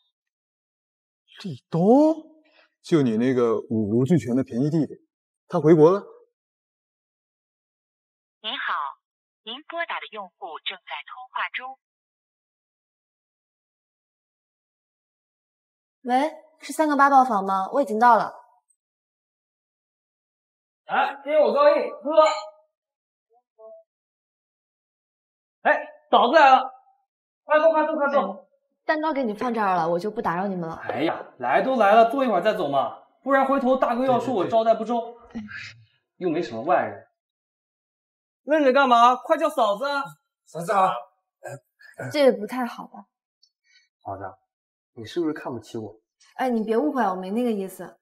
李东，就你那个五毒俱全的便宜弟弟，他回国了。您好，您拨打的用户正在通话中。喂，是三个八包房吗？我已经到了。来，今天我高兴，喝。哎，嫂子来了，快坐，快坐，快坐。蛋糕给你放这儿了，我就不打扰你们了。哎呀，来都来了，坐一会儿再走嘛，不然回头大哥要说我招待不周。又没什么外人，愣着干嘛？快叫嫂子！嫂子好。这也不太好吧？嫂子，你是不是看不起我？哎，你别误会，我没那个意思。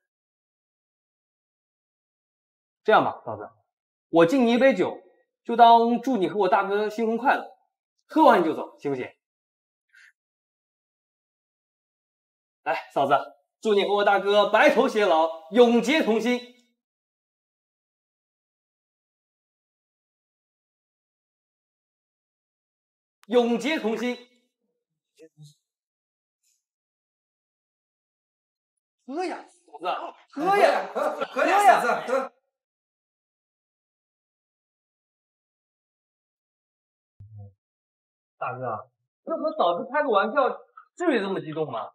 这样吧，嫂子，我敬你一杯酒，就当祝你和我大哥新婚快乐。喝完你就走，行不行？来，嫂子，祝你和我大哥白头偕老，永结同心。永结同心。喝呀，嫂子，喝呀，喝呀，嫂子，喝。大哥，就和嫂子开个玩笑，至于这么激动吗？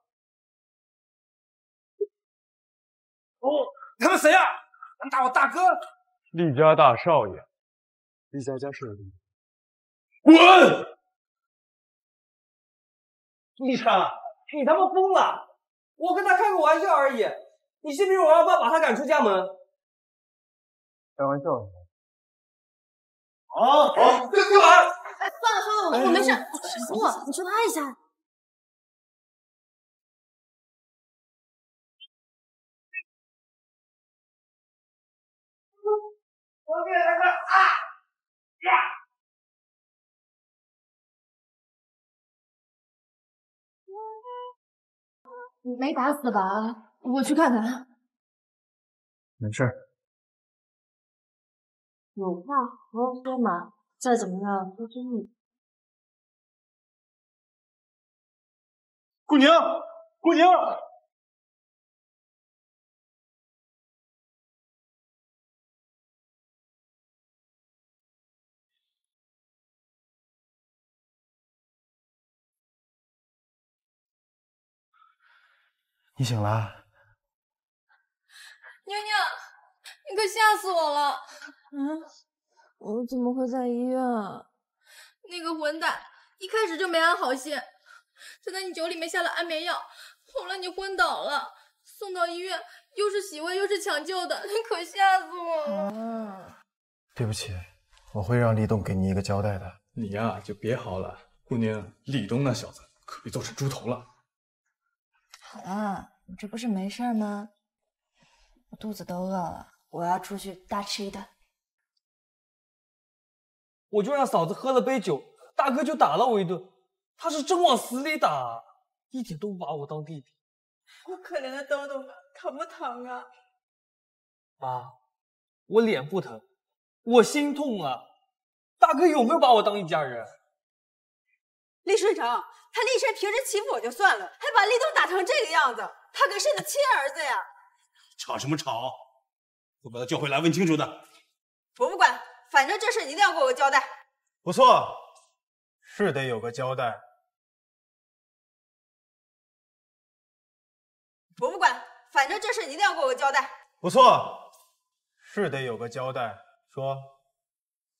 哦，他们谁呀？敢打我大哥？厉家大少爷，厉家家事滚！厉晨，你他妈疯了！我跟他开个玩笑而已，你信不信我让爸把他赶出家门？开玩笑。好，好，别过来。哎，算了算了，我没事。我，你去拉一下。我给来个啊没打死吧？我去看看。没事。有话好好说嘛。再怎么样都是你。姑娘，姑娘，你醒了？妞妞，你可吓死我了！嗯。我怎么会在医院？啊那个混蛋一开始就没安好心，就在你酒里面下了安眠药，后来你昏倒了，送到医院又是洗胃又是抢救的，可吓死我了。对不起，我会让立冬给你一个交代的。你呀就别嚎了，姑娘，立冬那小子可被揍成猪头了。好了，你这不是没事吗？我肚子都饿了，我要出去大吃一顿。我就让嫂子喝了杯酒，大哥就打了我一顿，他是真往死里打，一点都不把我当弟弟。我可怜的豆豆，疼不疼啊？妈，我脸不疼，我心痛啊！大哥有没有把我当一家人？厉顺成，他厉晨平时欺负我就算了，还把厉东打成这个样子，他可是你的亲儿子呀！吵什么吵？我把他叫回来问清楚的。我不管，反正这事你一定要给我个交代。不错，是得有个交代。我不管，反正这事你一定要给我个交代。不错，是得有个交代。说，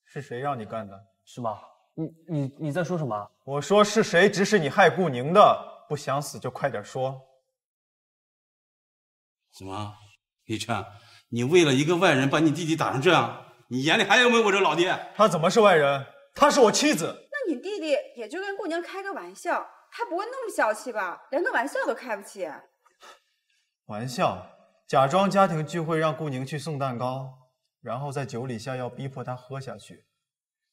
是谁让你干的？是吗？你你你在说什么？我说是谁指使你害顾宁的？不想死就快点说。怎么，李晨，你为了一个外人把你弟弟打成这样，你眼里还有没有我这老爹？他怎么是外人？她是我妻子。那你弟弟也就跟顾宁开个玩笑，他不会那么小气吧？连个玩笑都开不起。玩笑，假装家庭聚会让顾宁去送蛋糕，然后在酒里下药逼迫他喝下去，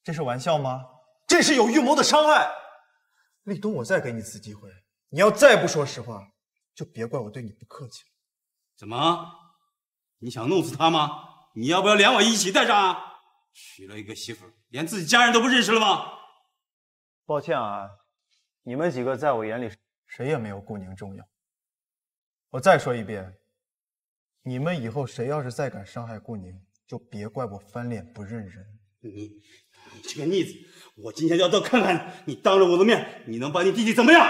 这是玩笑吗？这是有预谋的伤害。立冬，我再给你一次机会，你要再不说实话，就别怪我对你不客气了。怎么，你想弄死他吗？你要不要连我一起带上啊？娶了一个媳妇，连自己家人都不认识了吗？抱歉啊，你们几个在我眼里谁也没有顾宁重要。我再说一遍，你们以后谁要是再敢伤害顾宁，就别怪我翻脸不认人。你，你这个逆子，我今天要到看看你，你当着我的面，你能把你弟弟怎么样？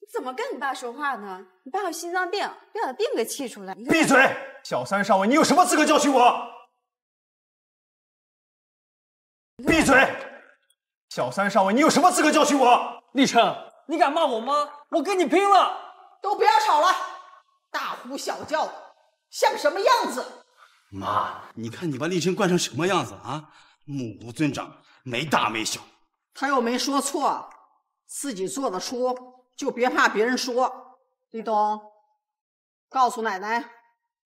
你怎么跟你爸说话呢？你爸有心脏病，别把病给气出来。闭嘴！小三上位，你有什么资格教训我？闭嘴！小三上位，你有什么资格教训我？立琛，你敢骂我吗？我跟你拼了！都不要吵了，大呼小叫的，像什么样子？妈，你看你把立琛惯成什么样子啊？目无尊长，没大没小。他又没说错，自己做的出就别怕别人说。立冬，告诉奶奶，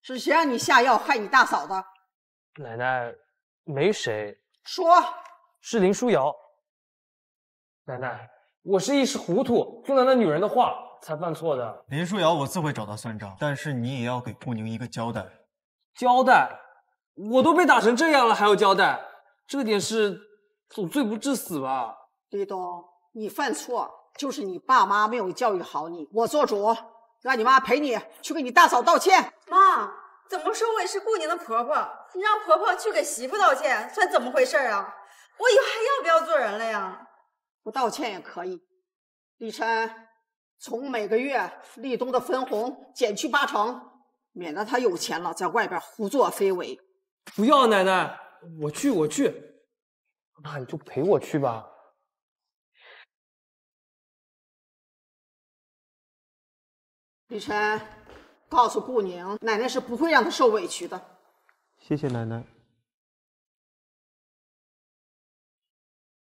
是谁让你下药害你大嫂的？奶奶，没谁，说，是林书瑶。奶奶，我是一时糊涂，听了那女人的话才犯错的。林书瑶，我自会找他算账，但是你也要给顾宁一个交代。交代？我都被打成这样了，还要交代？这点事总罪不至死吧？立冬，你犯错就是你爸妈没有教育好你，我做主，让你妈陪你去给你大嫂道歉。妈，怎么说我也是顾宁的婆婆，你让婆婆去给媳妇道歉，算怎么回事啊？我以后还要不要做人了呀？不道歉也可以。李晨，从每个月立冬的分红减去八成，免得他有钱了在外边胡作非为。不要，奶奶，我去，我去。那你就陪我去吧。李晨，告诉顾宁，奶奶是不会让她受委屈的。谢谢奶奶。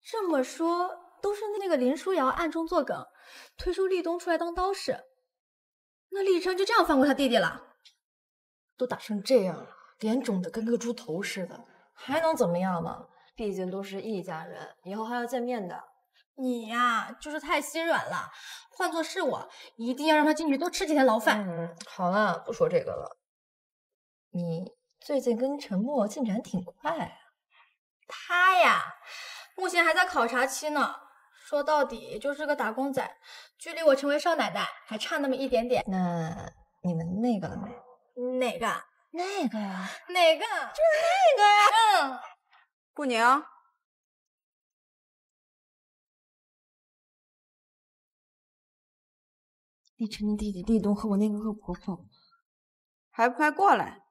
这么说，都是那个林书瑶暗中作梗，推出立冬出来当刀使。那立琛就这样放过他弟弟了？都打成这样了，脸肿的跟个猪头似的，还能怎么样呢？毕竟都是一家人，以后还要见面的。你呀，就是太心软了。换做是我，一定要让他进去多吃几天牢饭。嗯，好了，不说这个了。你最近跟陈默进展挺快啊。他呀，目前还在考察期呢。说到底就是个打工仔，距离我成为少奶奶还差那么一点点。那你们那个了没？哪个？那个呀？哪个？就是那个呀。嗯。顾宁，立晨的弟弟立冬和我那个恶婆婆，还不快过来！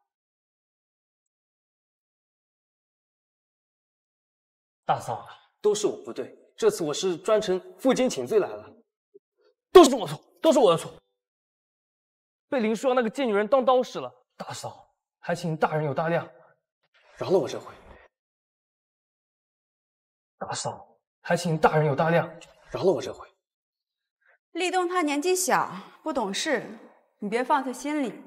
大嫂，都是我不对，这次我是专程负荆请罪来了，都是我错，都是我的错，被林书瑶那个贱女人当刀使了。大嫂，还请大人有大量，饶了我这回。大嫂，还请大人有大量，饶了我这回。立冬他年纪小，不懂事，你别放在心里。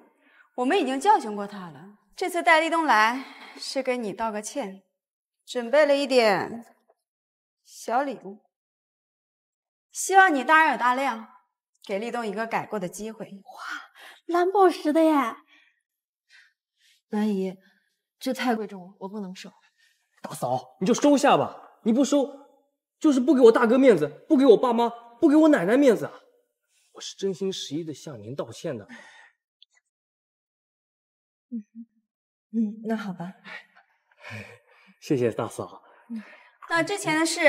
我们已经教训过他了。这次带立冬来是给你道个歉，准备了一点小礼物，希望你大人有大量，给立冬一个改过的机会。哇，蓝宝石的耶！南姨，这太贵重了，我不能收。大嫂，你就收下吧。你不收，就是不给我大哥面子，不给我爸妈，不给我奶奶面子啊！我是真心实意的向您道歉的。嗯嗯，那好吧。谢谢大嫂。那之前的事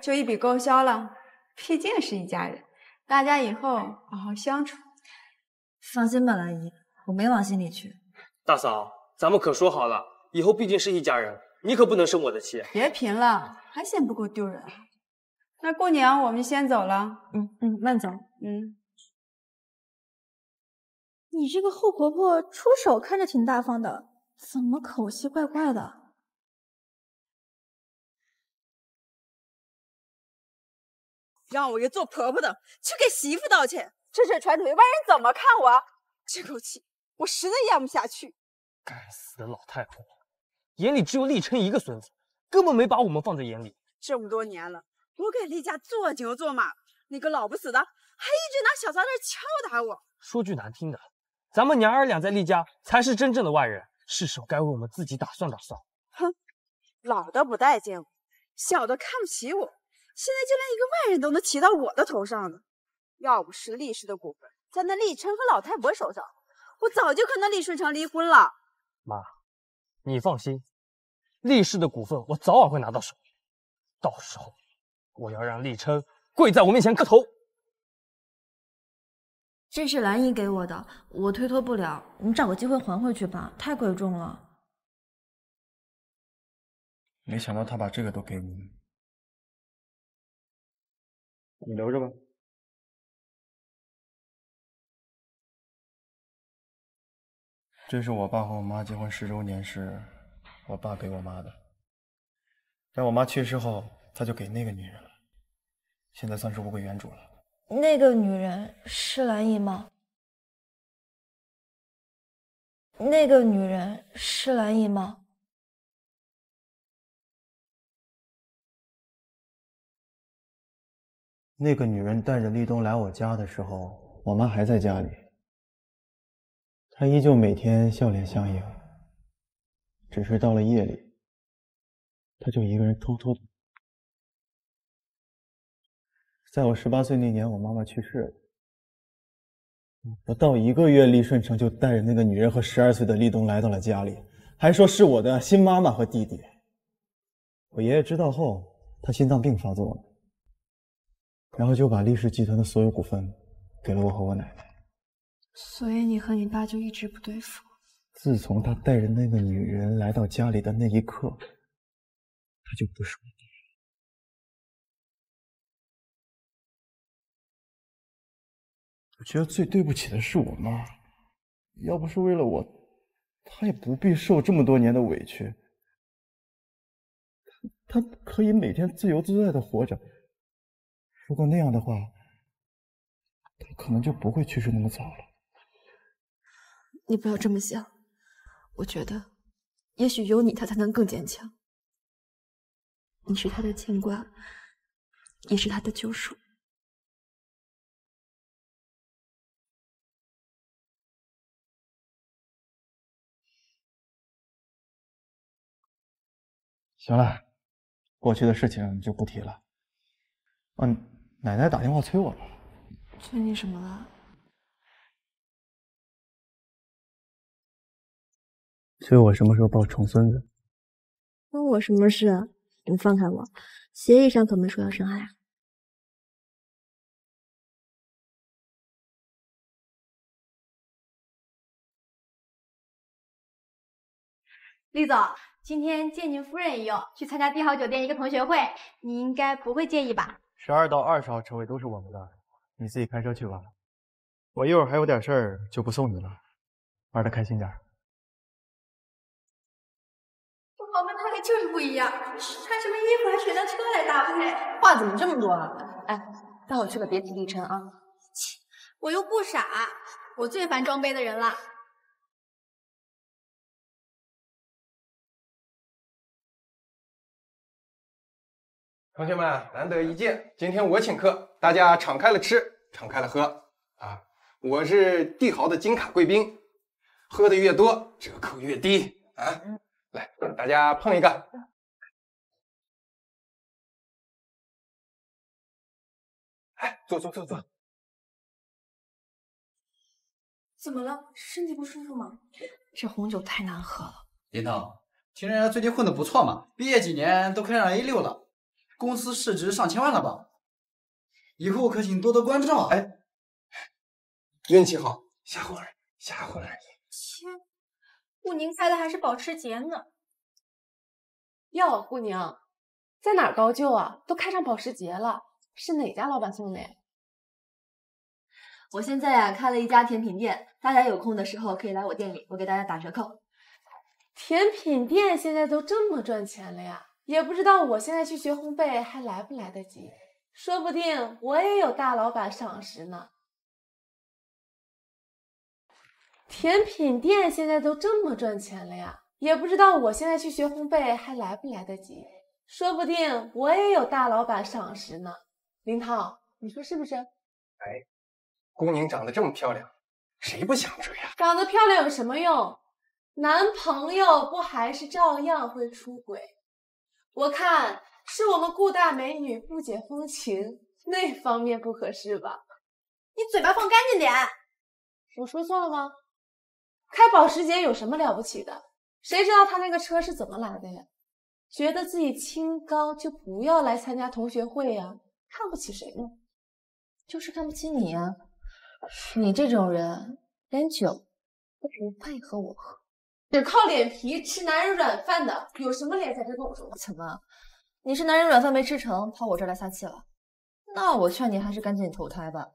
就一笔勾销了，毕竟是一家人，大家以后好好相处。放心吧，兰姨，我没往心里去。大嫂，咱们可说好了，以后毕竟是一家人，你可不能生我的气。别贫了，还嫌不够丢人。那过年，我们先走了。嗯嗯，慢走。嗯。你这个后婆婆出手看着挺大方的，怎么口气怪怪的？让我一个做婆婆的去给媳妇道歉，这事传出去，外人怎么看我？这口气我实在咽不下去。该死的老太婆，眼里只有立琛一个孙子，根本没把我们放在眼里。这么多年了，我给厉家做牛做马，那个老不死的还一直拿小杂志敲打我。说句难听的，咱们娘儿俩在厉家才是真正的外人，是时候该为我们自己打算打算。哼，老的不待见我，小的看不起我。现在就连一个外人都能骑到我的头上呢，要不是厉氏的股份在那厉琛和老太婆手上，我早就跟那厉顺成离婚了。妈，你放心，厉氏的股份我早晚会拿到手，到时候我要让厉琛跪在我面前磕头。这是兰姨给我的，我推脱不了，你找个机会还回去吧，太贵重了。没想到他把这个都给你。你留着吧。这是我爸和我妈结婚十周年时，我爸给我妈的。在我妈去世后，他就给那个女人了。现在算是物归原主了。那个女人是兰姨吗？那个女人是兰姨吗？那个女人带着立冬来我家的时候，我妈还在家里。他依旧每天笑脸相迎，只是到了夜里，他就一个人偷偷的。在我十八岁那年，我妈妈去世了，不到一个月，厉顺成就带着那个女人和十二岁的立冬来到了家里，还说是我的新妈妈和弟弟。我爷爷知道后，他心脏病发作了。然后就把厉氏集团的所有股份给了我和我奶奶。所以你和你爸就一直不对付。自从他带着那个女人来到家里的那一刻，他就不是我的我觉得最对不起的是我妈，要不是为了我，她也不必受这么多年的委屈。她可以每天自由自在的活着。如果那样的话，他可能就不会去世那么早了。你不要这么想，我觉得，也许有你，他才能更坚强。你是他的牵挂，也是他的救赎。行了，过去的事情就不提了。嗯。奶奶打电话催我了，催你什么了？催我什么时候抱重孙子？关我什么事？你放开我！协议上可没说要生孩。厉总，今天借您夫人一用，去参加帝豪酒店一个同学会，你应该不会介意吧？十二到二十号车位都是我们的，你自己开车去吧。我一会儿还有点事儿，就不送你了。玩的开心点。我不一样，穿什么衣服还选辆车来搭配。话怎么这么多啊？哎，待会去了别提立琛啊。切，我又不傻，我最烦装杯的人了。同学们，难得一见，今天我请客，大家敞开了吃，敞开了喝啊！我是帝豪的金卡贵宾，喝的越多，折扣越低啊！来，大家碰一个。哎，坐坐坐坐。怎么了？身体不舒服吗？这红酒太难喝了。林涛，听人家最近混的不错嘛，毕业几年都开上 A 六了，公司市值上千万了吧？以后可请多多关照。哎，运气好，吓唬人，吓唬人。切，顾宁开的还是保时捷呢。哟，顾宁，在哪儿高就啊？都开上保时捷了，是哪家老板送的呀？我现在呀、开了一家甜品店，大家有空的时候可以来我店里，我给大家打折扣。甜品店现在都这么赚钱了呀？也不知道我现在去学烘焙还来不来得及，说不定我也有大老板赏识呢。甜品店现在都这么赚钱了呀？也不知道我现在去学烘焙还来不来得及，说不定我也有大老板赏识呢。林涛，你说是不是？哎，姑宁长得这么漂亮，谁不想追啊？长得漂亮有什么用？男朋友不还是照样会出轨？我看是我们顾大美女不解风情那方面不合适吧？你嘴巴放干净点！我说错了吗？开保时捷有什么了不起的？谁知道他那个车是怎么来的呀？觉得自己清高就不要来参加同学会呀、看不起谁呢？就是看不起你呀、你这种人连酒都不配和我喝。只靠脸皮吃男人软饭的，有什么脸在这跟我说话？怎么，你是男人软饭没吃成，跑我这儿来撒气了？那我劝你还是赶紧投胎吧，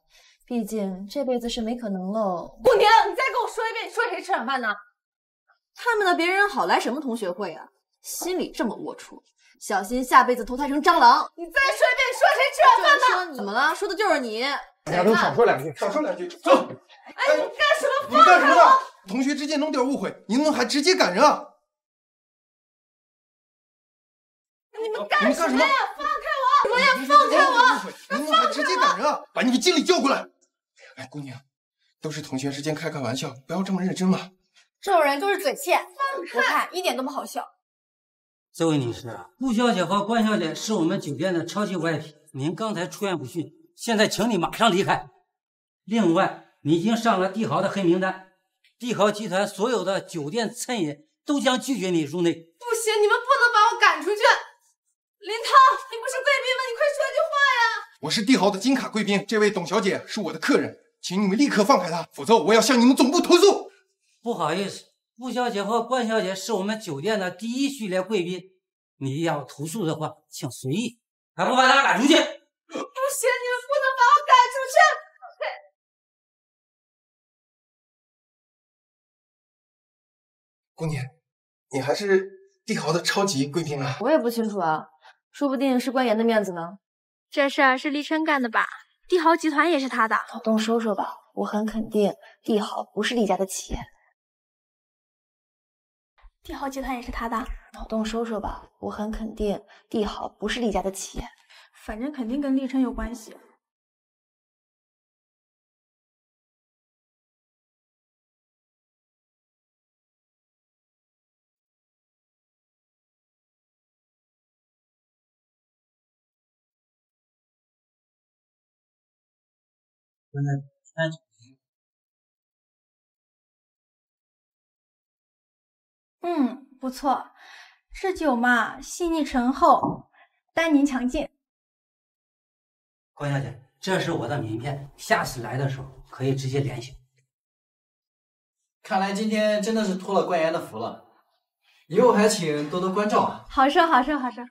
毕竟这辈子是没可能喽。顾宁，你再跟我说一遍，你说谁吃软饭呢？他们的别人好来什么同学会啊？心里这么龌龊，小心下辈子投胎成蟑螂。你再说一遍，你说谁吃软饭呢？怎么了？说的就是你。大家都少说两句，少说两句，走。哎，你干什么？你干什么呢？同学之间弄点误会，你怎么还直接赶人啊？你们你们干什么呀？放开我！我要放开我！你怎么还直接赶人啊？把你们经理叫过来。哎，姑娘，都是同学之间开开玩笑，不要这么认真嘛。这种人就是嘴欠，我看一点都不好笑。这位女士，顾小姐和关小姐是我们酒店的超级 VIP，您刚才出言不逊，现在请你马上离开。另外，你已经上了帝豪的黑名单，帝豪集团所有的酒店餐饮都将拒绝你入内。不行，你们不能把我赶出去！林涛，你不是贵宾吗？你快说句话呀！我是帝豪的金卡贵宾，这位董小姐是我的客人，请你们立刻放开她，否则我要向你们总部投诉。不好意思，顾小姐和关小姐是我们酒店的第一序列贵宾，你要投诉的话，请随意，还不把她赶出去？不行，你们不能把我赶出去！姑娘，你还是帝豪的超级贵宾啊！我也不清楚啊，说不定是关妍的面子呢。这事儿是立琛干的吧？帝豪集团也是他的。脑洞说说吧，我很肯定帝豪不是厉家的企业。帝豪集团也是他的。脑洞说说吧，我很肯定帝豪不是厉家的企业。反正肯定跟立琛有关系。嗯，不错，这酒嘛，细腻醇厚，单宁强劲。关小姐，这是我的名片，下次来的时候可以直接联系。看来今天真的是托了关妍的福了，以后还请多多关照啊。好说好说好说。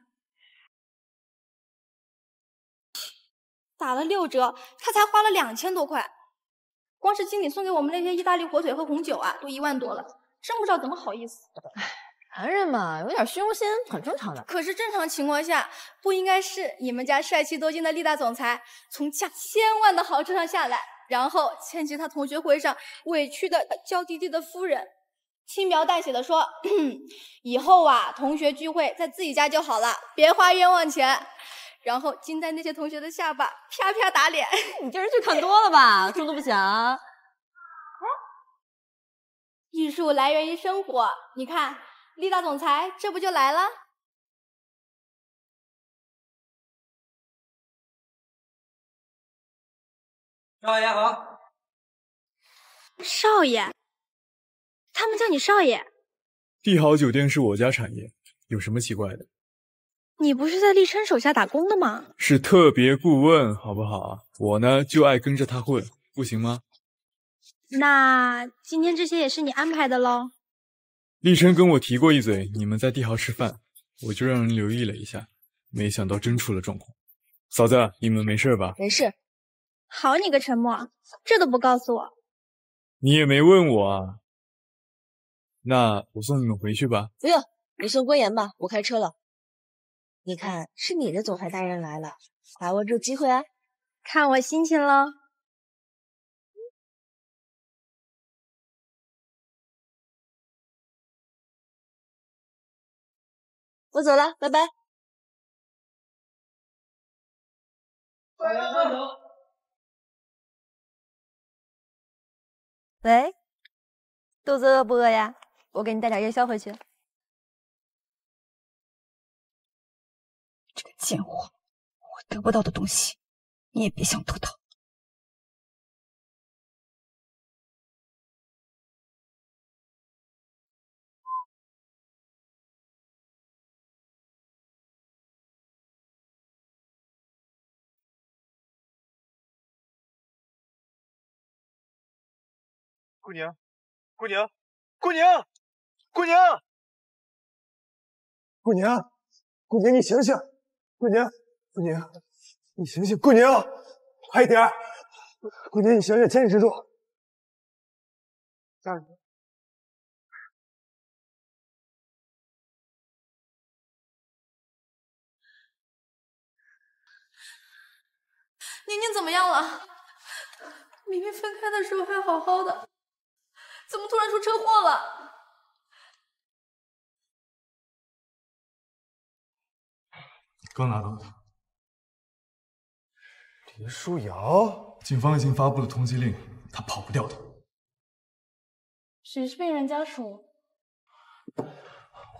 打了六折，他才花了两千多块，光是经理送给我们那些意大利火腿和红酒啊，都一万多了，真不知道怎么好意思。男人嘛，有点虚荣心很正常的。可是正常情况下，不应该是你们家帅气多金的厉大总裁从价千万的豪车上下来，然后牵起他同学会上委屈的娇滴滴的夫人，轻描淡写的说：“ 以后啊，同学聚会在自己家就好了，别花冤枉钱。”然后惊呆那些同学的下巴，啪啪打脸。你电视剧看多了吧？中毒不详。艺术来源于生活，你看，厉大总裁这不就来了？少爷好，少爷，他们叫你少爷。帝豪酒店是我家产业，有什么奇怪的？你不是在立琛手下打工的吗？是特别顾问，好不好？我呢就爱跟着他混，不行吗？那今天这些也是你安排的喽？立琛跟我提过一嘴，你们在帝豪吃饭，我就让人留意了一下，没想到真出了状况。嫂子，你们没事吧？没事。好你个陈默，这都不告诉我。你也没问我啊。那我送你们回去吧。不用，你送郭岩吧，我开车了。你看，是你的总裁大人来了，把握住机会啊！看我心情喽。我走了，拜拜。喂，肚子饿不饿呀？我给你带点夜宵回去。这个贱货，我得不到的东西，你也别想得到。姑娘，姑娘，姑娘，姑娘，姑娘，姑娘，你醒醒！顾宁，顾宁，你醒醒！顾宁，快点！顾宁，你醒醒，坚持住！家人，宁宁怎么样了？明明分开的时候还好好的。怎么突然出车祸了？刚拿到的。林书瑶，警方已经发布了通缉令，他跑不掉的。谁是病人家属？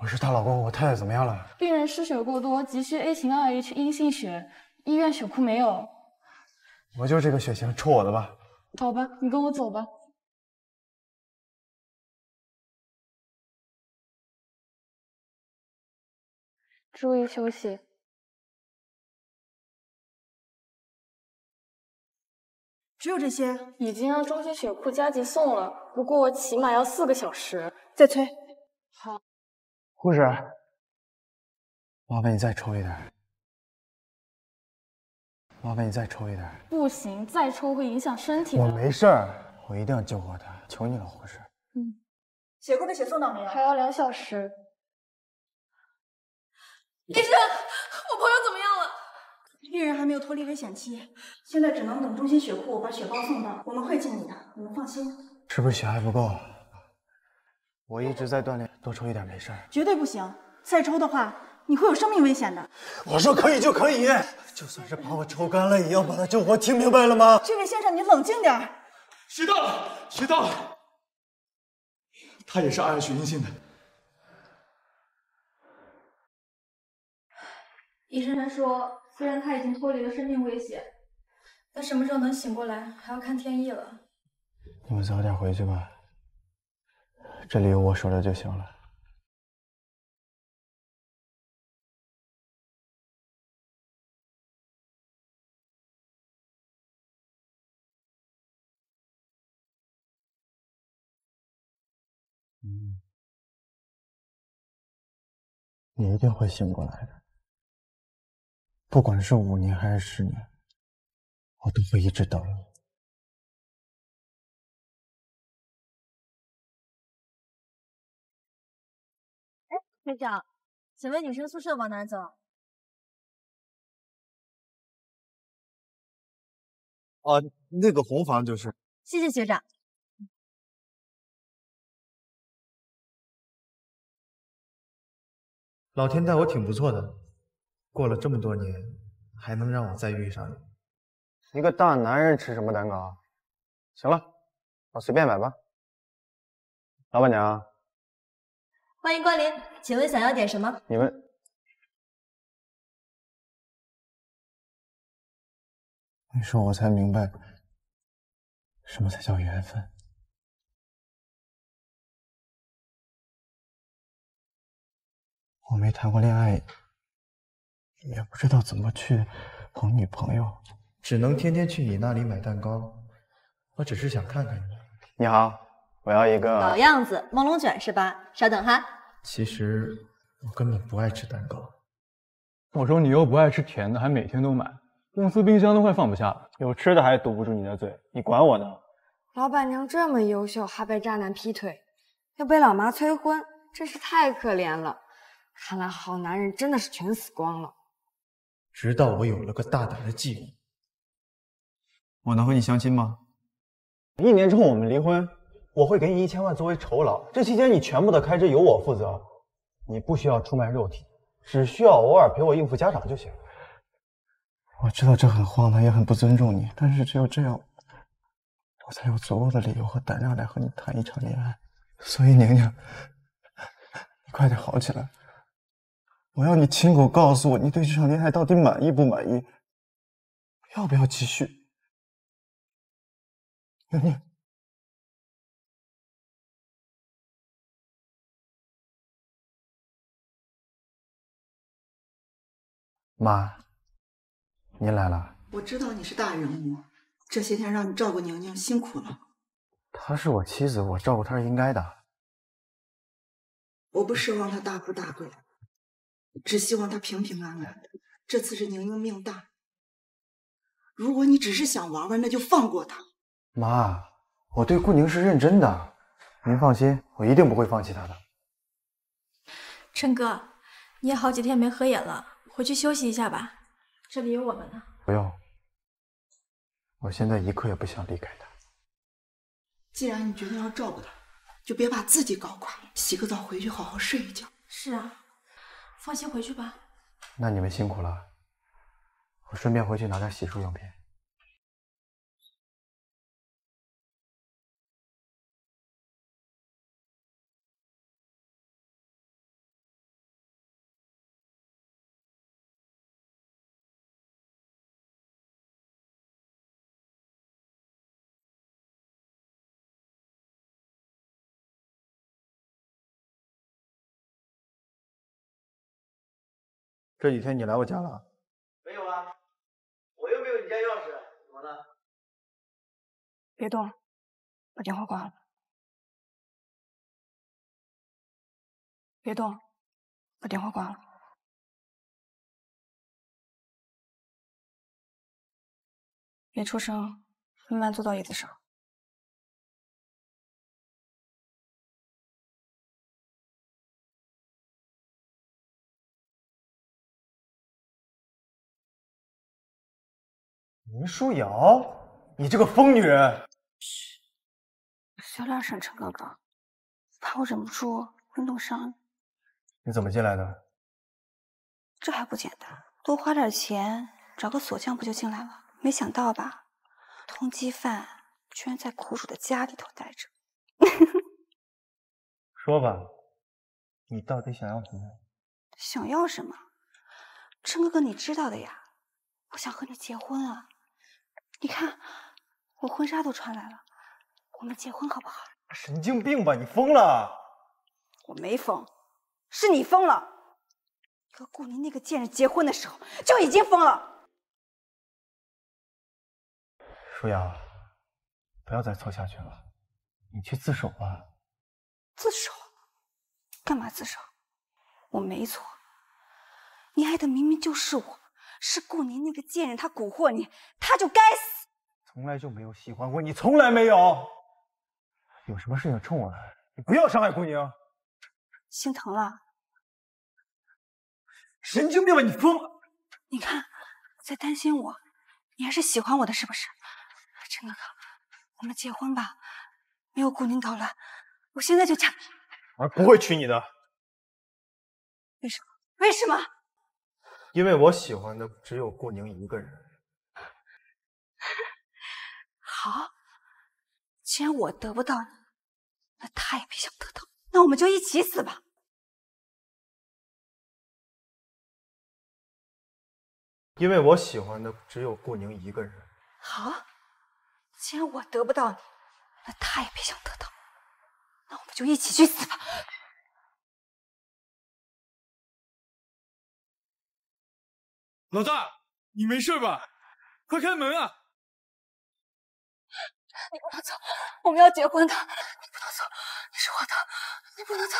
我是她老公，我太太怎么样了？病人失血过多，急需 A 型二 H 阴性血，医院血库没有。我就这个血型，抽我的吧。好吧，你跟我走吧。注意休息。只有这些，已经让中心血库加急送了，不过起码要四个小时。再催。好。护士，麻烦你再抽一点。麻烦你再抽一点。不行，再抽会影响身体的。我没事儿，我一定要救活他，求你了，护士。嗯。血库的血送到没有？还要两小时。医生，我朋友怎么样了？病人还没有脱离危险期，现在只能等中心血库把血包送到。我们会尽力的，你们放心。是不是血还不够？我一直在锻炼，多抽一点没事。绝对不行，再抽的话你会有生命危险的。我说可以就可以，就算是把我抽干了，也要把他救活，听明白了吗？这位先生，你冷静点。血到了，血到了，他也是二血阴性的。医生说，虽然他已经脱离了生命危险，但什么时候能醒过来，还要看天意了。你们早点回去吧，这里有我守着就行了。嗯，你一定会醒过来的。不管是五年还是十年，我都会一直等你。哎，学长，请问女生宿舍往哪走？啊，那个红房就是。谢谢学长。老天待我挺不错的。过了这么多年还能让我再遇上你？一个大男人吃什么蛋糕行了我随便买吧。老板娘欢迎光临请问想要点什么？你们那时候我才明白什么才叫缘分。我没谈过恋爱也不知道怎么去哄女朋友，只能天天去你那里买蛋糕。我只是想看看你。你好，我要一个老样子，梦龙卷是吧？稍等哈。其实我根本不爱吃蛋糕。我说你又不爱吃甜的，还每天都买，公司冰箱都快放不下了。有吃的还堵不住你的嘴，你管我呢？老板娘这么优秀，还被渣男劈腿，又被老妈催婚，真是太可怜了。看来好男人真的是全死光了。直到我有了个大胆的计划，我能和你相亲吗？一年之后我们离婚，我会给你一千万作为酬劳，这期间你全部的开支由我负责，你不需要出卖肉体，只需要偶尔陪我应付家长就行。我知道这很荒唐，也很不尊重你，但是只有这样。我才有足够的理由和胆量来和你谈一场恋爱，所以宁宁，你快点好起来！我要你亲口告诉我，你对这场恋爱到底满意不满意？要不要继续？宁宁，妈，您来了。我知道你是大人物。这些天让你照顾宁宁，辛苦了。她是我妻子，我照顾她是应该的。我不奢望她大富大贵，只希望他平平安安的。这次是宁宁命大，如果你只是想玩玩，那就放过他。妈，我对顾宁是认真的，您放心，我一定不会放弃他的。琛哥，你也好几天没合眼了，回去休息一下吧，这里有我们呢。不用。我现在一刻也不想离开他。既然你决定要照顾他，就别把自己搞垮了。洗个澡回去好好睡一觉。是啊，放心回去吧。那你们辛苦了，我顺便回去拿点洗漱用品。这几天你来我家了？没有啊，我又没有你家钥匙，怎么了？别动，把电话挂了。别动，把电话挂了。别出声，慢慢坐到椅子上。林书瑶，你这个疯女人！嘘，小点声，陈哥哥，怕我忍不住会弄伤你。你怎么进来的？这还不简单，多花点钱找个锁匠不就进来了？没想到吧？通缉犯居然在苦主的家里头待着。说吧，你到底想要什么？想要什么？陈哥哥，你知道的呀，我想和你结婚啊。你看，我婚纱都穿来了，我们结婚好不好？神经病吧，你疯了！我没疯，是你疯了。和顾宁那个贱人结婚的时候就已经疯了。舒瑶，不要再错下去了，你去自首吧。自首？干嘛自首？我没错，你爱的明明就是我。是顾宁那个贱人，他蛊惑你，他就该死。从来就没有喜欢过你，从来没有。有什么事情冲我来，你不要伤害顾宁。心疼了？神经病吧，你疯了！你看，在担心我，你还是喜欢我的，是不是？陈哥哥，我们结婚吧，没有顾宁捣乱，我现在就嫁。我不会娶你的。为什么？为什么？因为我喜欢的只有顾宁一个人。好，既然我得不到你，那他也别想得到。那我们就一起死吧。因为我喜欢的只有顾宁一个人。好，既然我得不到你，那他也别想得到。那我们就一起去死吧。老大，你没事吧？快开门啊！你不能走，我们要结婚的，你不能走，你是我的，你不能走。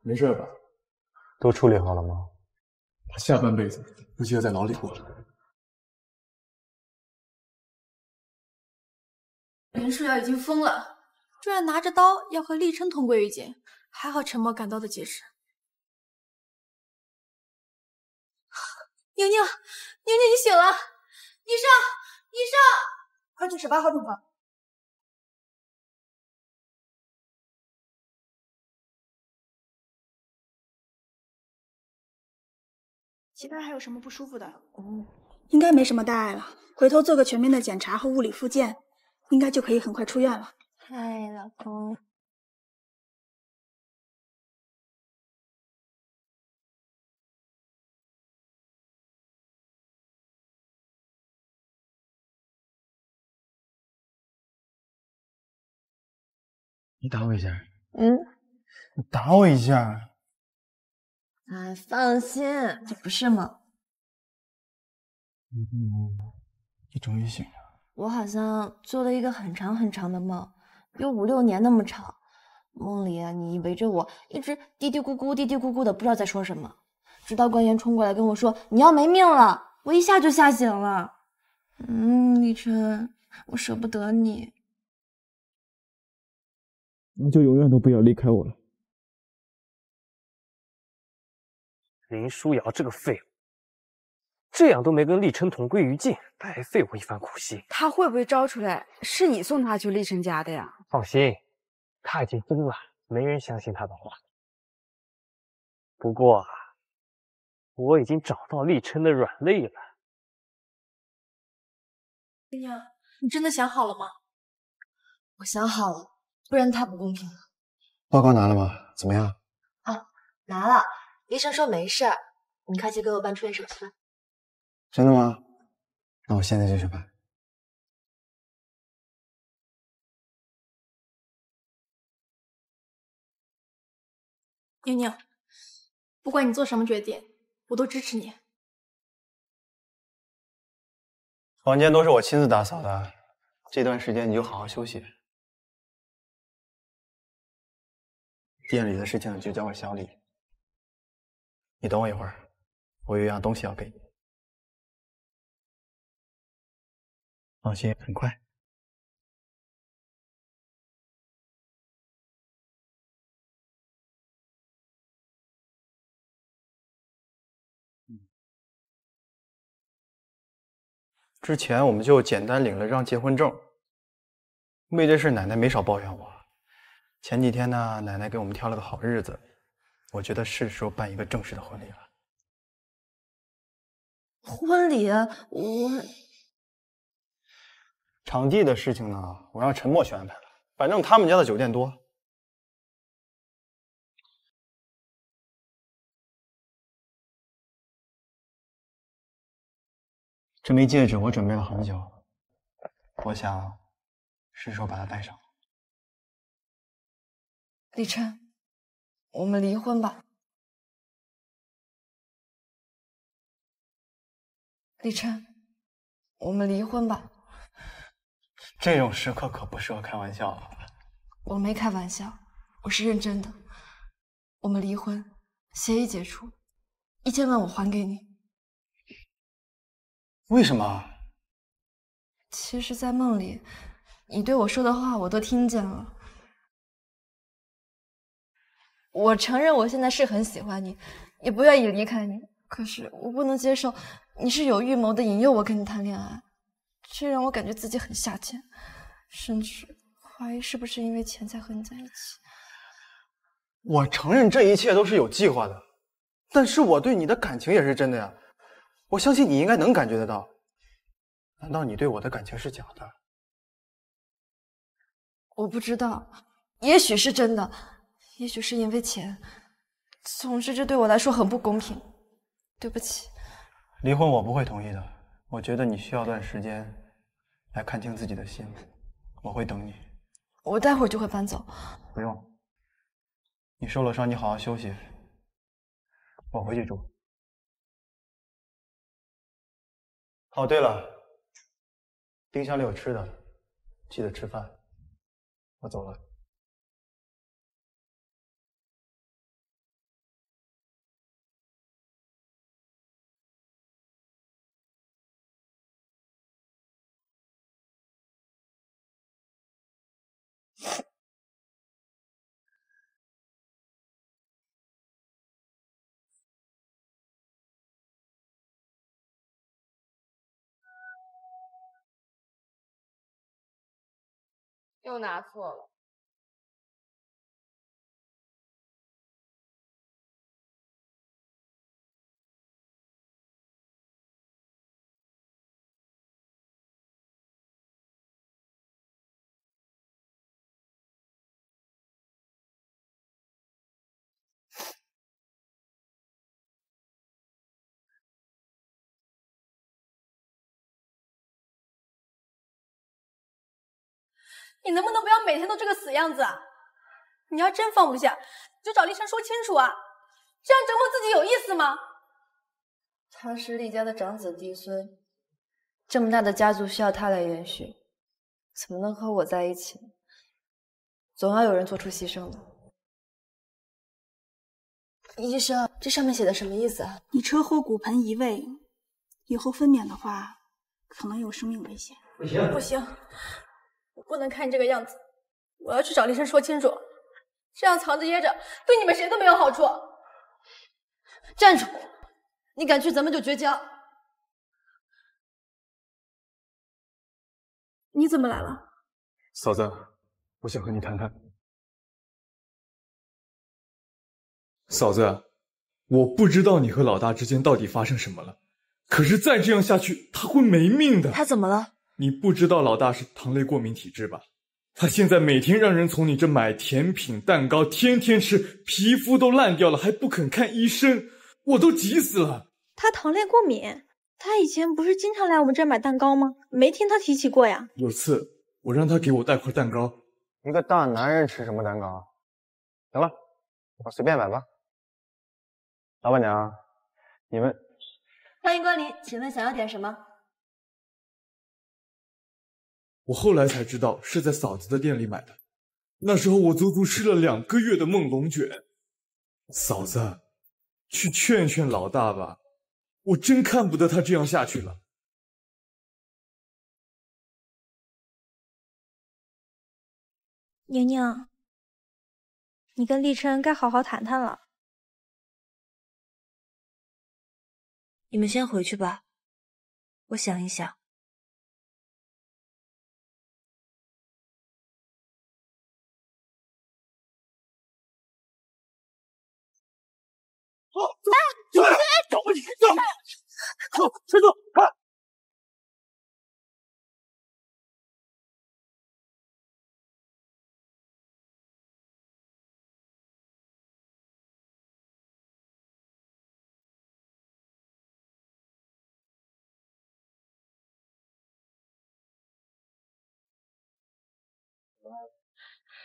没事吧？都处理好了吗？他下半辈子估计要在牢里过了。林舒瑶已经疯了，居然拿着刀要和厉琛同归于尽，还好陈默赶到的及时。宁宁，宁宁，你醒了！医生，医生，快去十八号病房。其他还有什么不舒服的？哦，应该没什么大碍了。回头做个全面的检查和物理复健，应该就可以很快出院了。嗨，老公。你打我一下。嗯。你打我一下。哎，放心，这不是梦。嗯，你终于醒了。我好像做了一个很长很长的梦，有五六年那么长。梦里啊，你围着我，一直嘀嘀咕咕、嘀嘀咕咕的，不知道在说什么。直到官员冲过来跟我说你要没命了，我一下就吓醒了。嗯，李晨，我舍不得你。你就永远都不要离开我了。林书瑶这个废物，这样都没跟厉琛同归于尽，白费我一番苦心。他会不会招出来是你送他去厉琛家的呀？放心，他已经疯了，没人相信他的话。不过，我已经找到厉琛的软肋了。姑娘，你真的想好了吗？我想好了，不然太不公平了。报告拿了吗？怎么样？啊，拿了。医生说没事儿，你快去给我办出院手续吧。真的吗？那我现在就去办。宁宁，不管你做什么决定，我都支持你。房间都是我亲自打扫的，这段时间你就好好休息。店里的事情就交给小李。你等我一会儿，我有一样东西要给你。放心，很快。之前我们就简单领了张结婚证。为这事，奶奶没少抱怨我。前几天呢，奶奶给我们挑了个好日子。我觉得是时候办一个正式的婚礼了。婚礼，我场地的事情呢，我让陈默去安排了。反正他们家的酒店多。这枚戒指我准备了很久，我想是时候把它戴上。李琛。我们离婚吧，李琛。我们离婚吧。这种时刻可不适合开玩笑啊！我没开玩笑，我是认真的。我们离婚，协议解除，一千万我还给你。为什么？其实，在梦里，你对我说的话我都听见了。我承认我现在是很喜欢你，也不愿意离开你。可是我不能接受你是有预谋的引诱我跟你谈恋爱，这让我感觉自己很下贱，甚至怀疑是不是因为钱才和你在一起。我承认这一切都是有计划的，但是我对你的感情也是真的呀。我相信你应该能感觉得到。难道你对我的感情是假的？我不知道，也许是真的。也许是因为钱，总之这对我来说很不公平，对不起。离婚我不会同意的，我觉得你需要段时间来看清自己的心。我会等你。我待会儿就会搬走。不用，你受了伤，你好好休息。我回去住。哦，对了，冰箱里有吃的，记得吃饭。我走了。又拿错了。你能不能不要每天都这个死样子啊？你要真放不下，就找厉晨说清楚啊！这样折磨自己有意思吗？他是厉家的长子嫡孙，这么大的家族需要他来延续，怎么能和我在一起呢？总要有人做出牺牲的。医生，这上面写的什么意思啊？你车祸骨盆移位，以后分娩的话，可能有生命危险。不行，不行。我不能看你这个样子，我要去找厉声说清楚，这样藏着掖着，对你们谁都没有好处。站住！你敢去，咱们就绝交。你怎么来了？嫂子，我想和你谈谈。嫂子，我不知道你和老大之间到底发生什么了，可是再这样下去，他会没命的。他怎么了？你不知道老大是糖类过敏体质吧？他现在每天让人从你这买甜品蛋糕，天天吃，皮肤都烂掉了，还不肯看医生，我都急死了。他糖类过敏？他以前不是经常来我们这儿买蛋糕吗？没听他提起过呀。有次我让他给我带块蛋糕，一个大男人吃什么蛋糕？行了，我随便买吧。老板娘，你们欢迎光临，请问想要点什么？我后来才知道是在嫂子的店里买的，那时候我足足吃了两个月的梦龙卷。嫂子，去劝劝老大吧，我真看不得他这样下去了。宁宁，你跟立琛该好好谈谈了。你们先回去吧，我想一想。走，走，你走，走，陈总，看。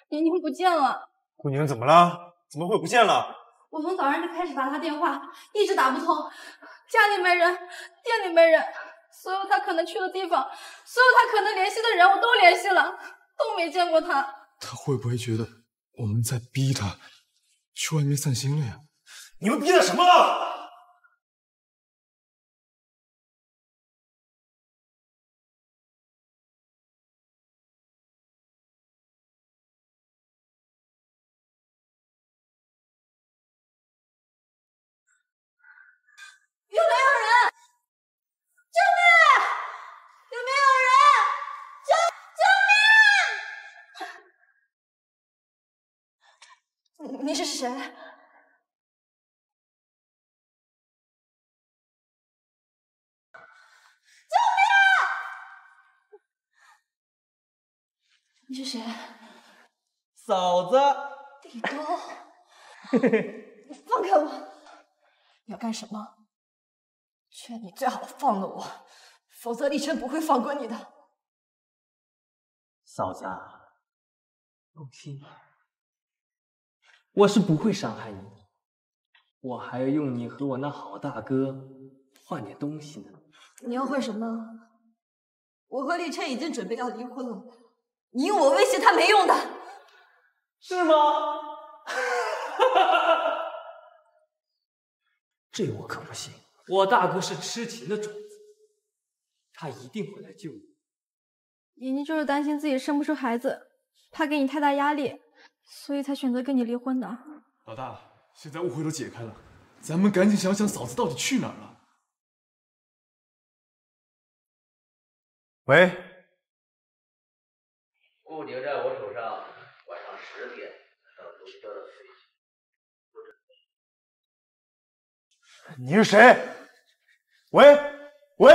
宁宁不见了。顾宁怎么了？怎么会不见了？我从早上就开始打他电话，一直打不通，家里没人，店里没人，所有他可能去的地方，所有他可能联系的人，我都联系了，都没见过他。他会不会觉得我们在逼他去外面散心了呀？你们逼他什么？有没有人？救命！有没有人？救救命！你是谁？救命！你是谁？嫂子。你放开我！你要干什么？劝你最好放了我，否则立春不会放过你的。嫂子，啊，放心，我是不会伤害你的。我还要用你和我那好大哥换点东西呢。你要换什么？我和立琛已经准备要离婚了，你用我威胁他没用的。是吗？这我可不信。我大哥是痴情的种子，他一定会来救你。莹莹就是担心自己生不出孩子，怕给你太大压力，所以才选择跟你离婚的。老大，现在误会都解开了，咱们赶紧想想嫂子到底去哪儿了。喂，顾宁在我手上，晚上十点到东郊的飞机。你是谁？喂喂，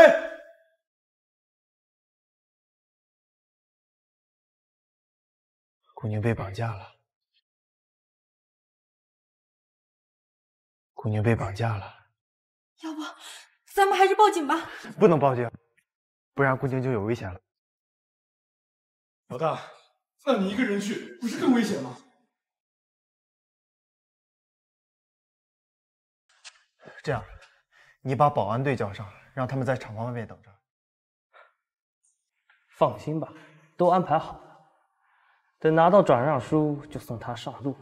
顾宁被绑架了，顾宁被绑架了，要不咱们还是报警吧？不能报警，不然姑娘就有危险了。老大，那你一个人去，不是更危险吗？这样，你把保安队叫上，让他们在厂房外面等着。放心吧，都安排好了。等拿到转让书，就送他上路，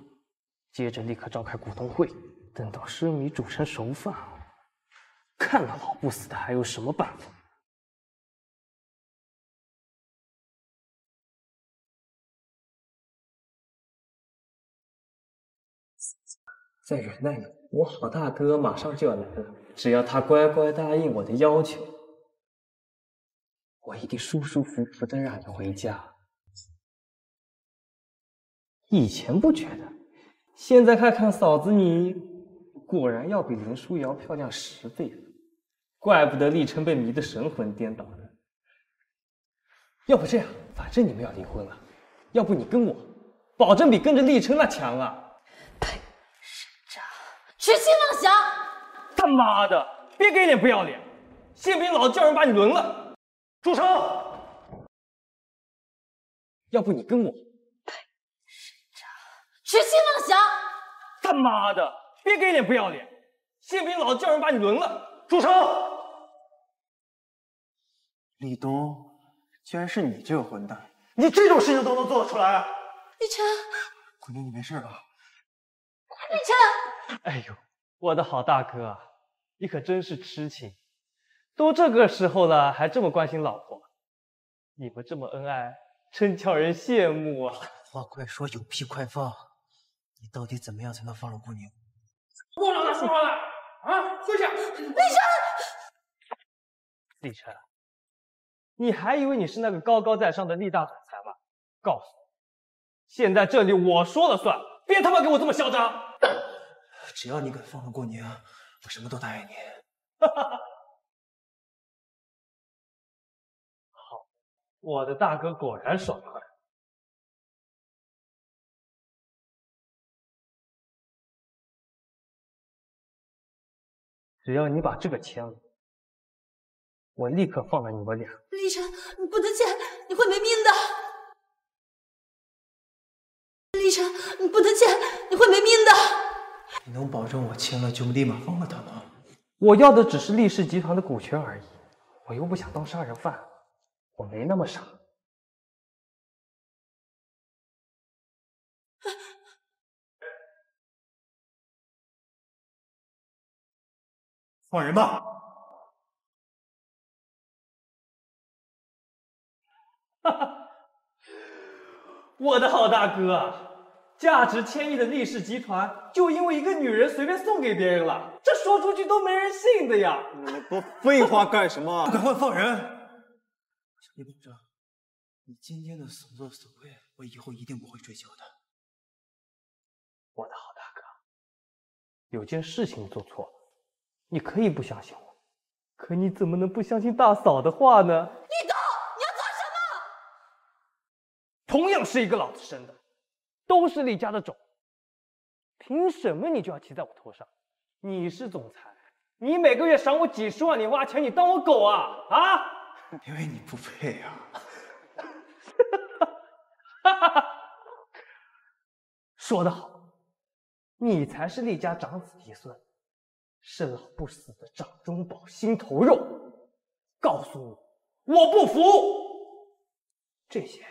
接着立刻召开股东会。等到生米煮成熟饭，看那老不死的还有什么办法？再忍耐忍，我好大哥马上就要来了。只要他乖乖答应我的要求，我一定舒舒服服的让你回家。以前不觉得，现在看看嫂子你，果然要比林书瑶漂亮十倍。怪不得立琛被迷得神魂颠倒的。要不这样，反正你们要离婚了，要不你跟我，保证比跟着立琛那强啊！痴心妄想！他妈的，别给脸不要脸！信不信老子叫人把你轮了？住手！要不你跟我？痴心妄想！他妈的，别给脸不要脸！信不信老子叫人把你轮了？住手！立冬，居然是你这个混蛋！你这种事情都能做得出来？啊立琛，顾宁，你没事吧？立晨，哎呦，我的好大哥啊，你可真是痴情，都这个时候了，还这么关心老婆，你们这么恩爱，真叫人羡慕啊！话快说，有屁快放！你到底怎么样才能放了顾宁？我让他说话了啊！跪下！立琛，立琛，你还以为你是那个高高在上的厉大总裁吗？告诉你，现在这里我说了算，别他妈给我这么嚣张！只要你肯放了顾宁，我什么都答应你。哈哈哈好，我的大哥果然爽快。只要你把这个签了，我立刻放了你们俩。立晨，你不能签，你会没命的。立晨，你不能签，你会没命的。你能保证我签了就立马放了他吗？我要的只是厉氏集团的股权而已，我又不想当杀人犯，我没那么傻。放人吧！哈哈，我的好大哥啊，价值千亿的厉氏集团就因为一个女人随便送给别人了，这说出去都没人信的呀！你多废话干什么？赶快放人！我向你保证，你今天的所作所为，我以后一定不会追究的。我的好大哥，有件事情你做错了，你可以不相信我，可你怎么能不相信大嫂的话呢？立冬，你要做什么？同样是一个老子生的，都是厉家的种，凭什么你就要骑在我头上？你是总裁，你每个月赏我几十万，你花钱，你当我狗啊？啊！因为你不配啊！说得好，你才是厉家长子嫡孙，是老不死的掌中宝、心头肉。告诉我，我不服！这些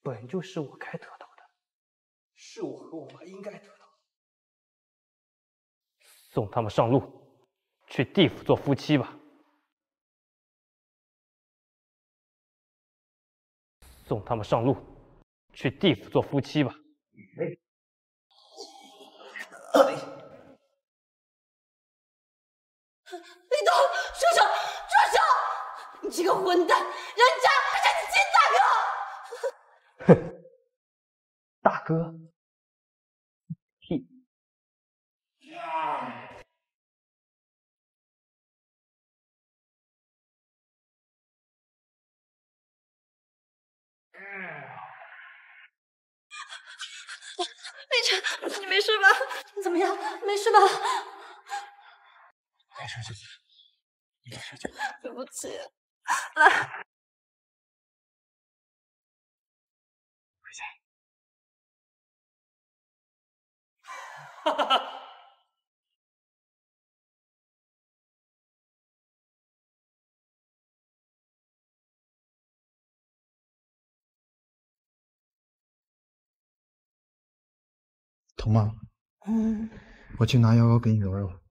本就是我该得到的，是我和我妈应该得到的。送他们上路，去地府做夫妻吧。送他们上路，去地府做夫妻吧。立冬，住手！住手！你这个混蛋，人家还是你亲大哥！大哥，屁！立晨，你没事吧？你怎么样？没事吧？没事，姐姐，没事，姐姐。对不起，来。哈哈哈。疼吗？嗯，我去拿药膏给你揉揉。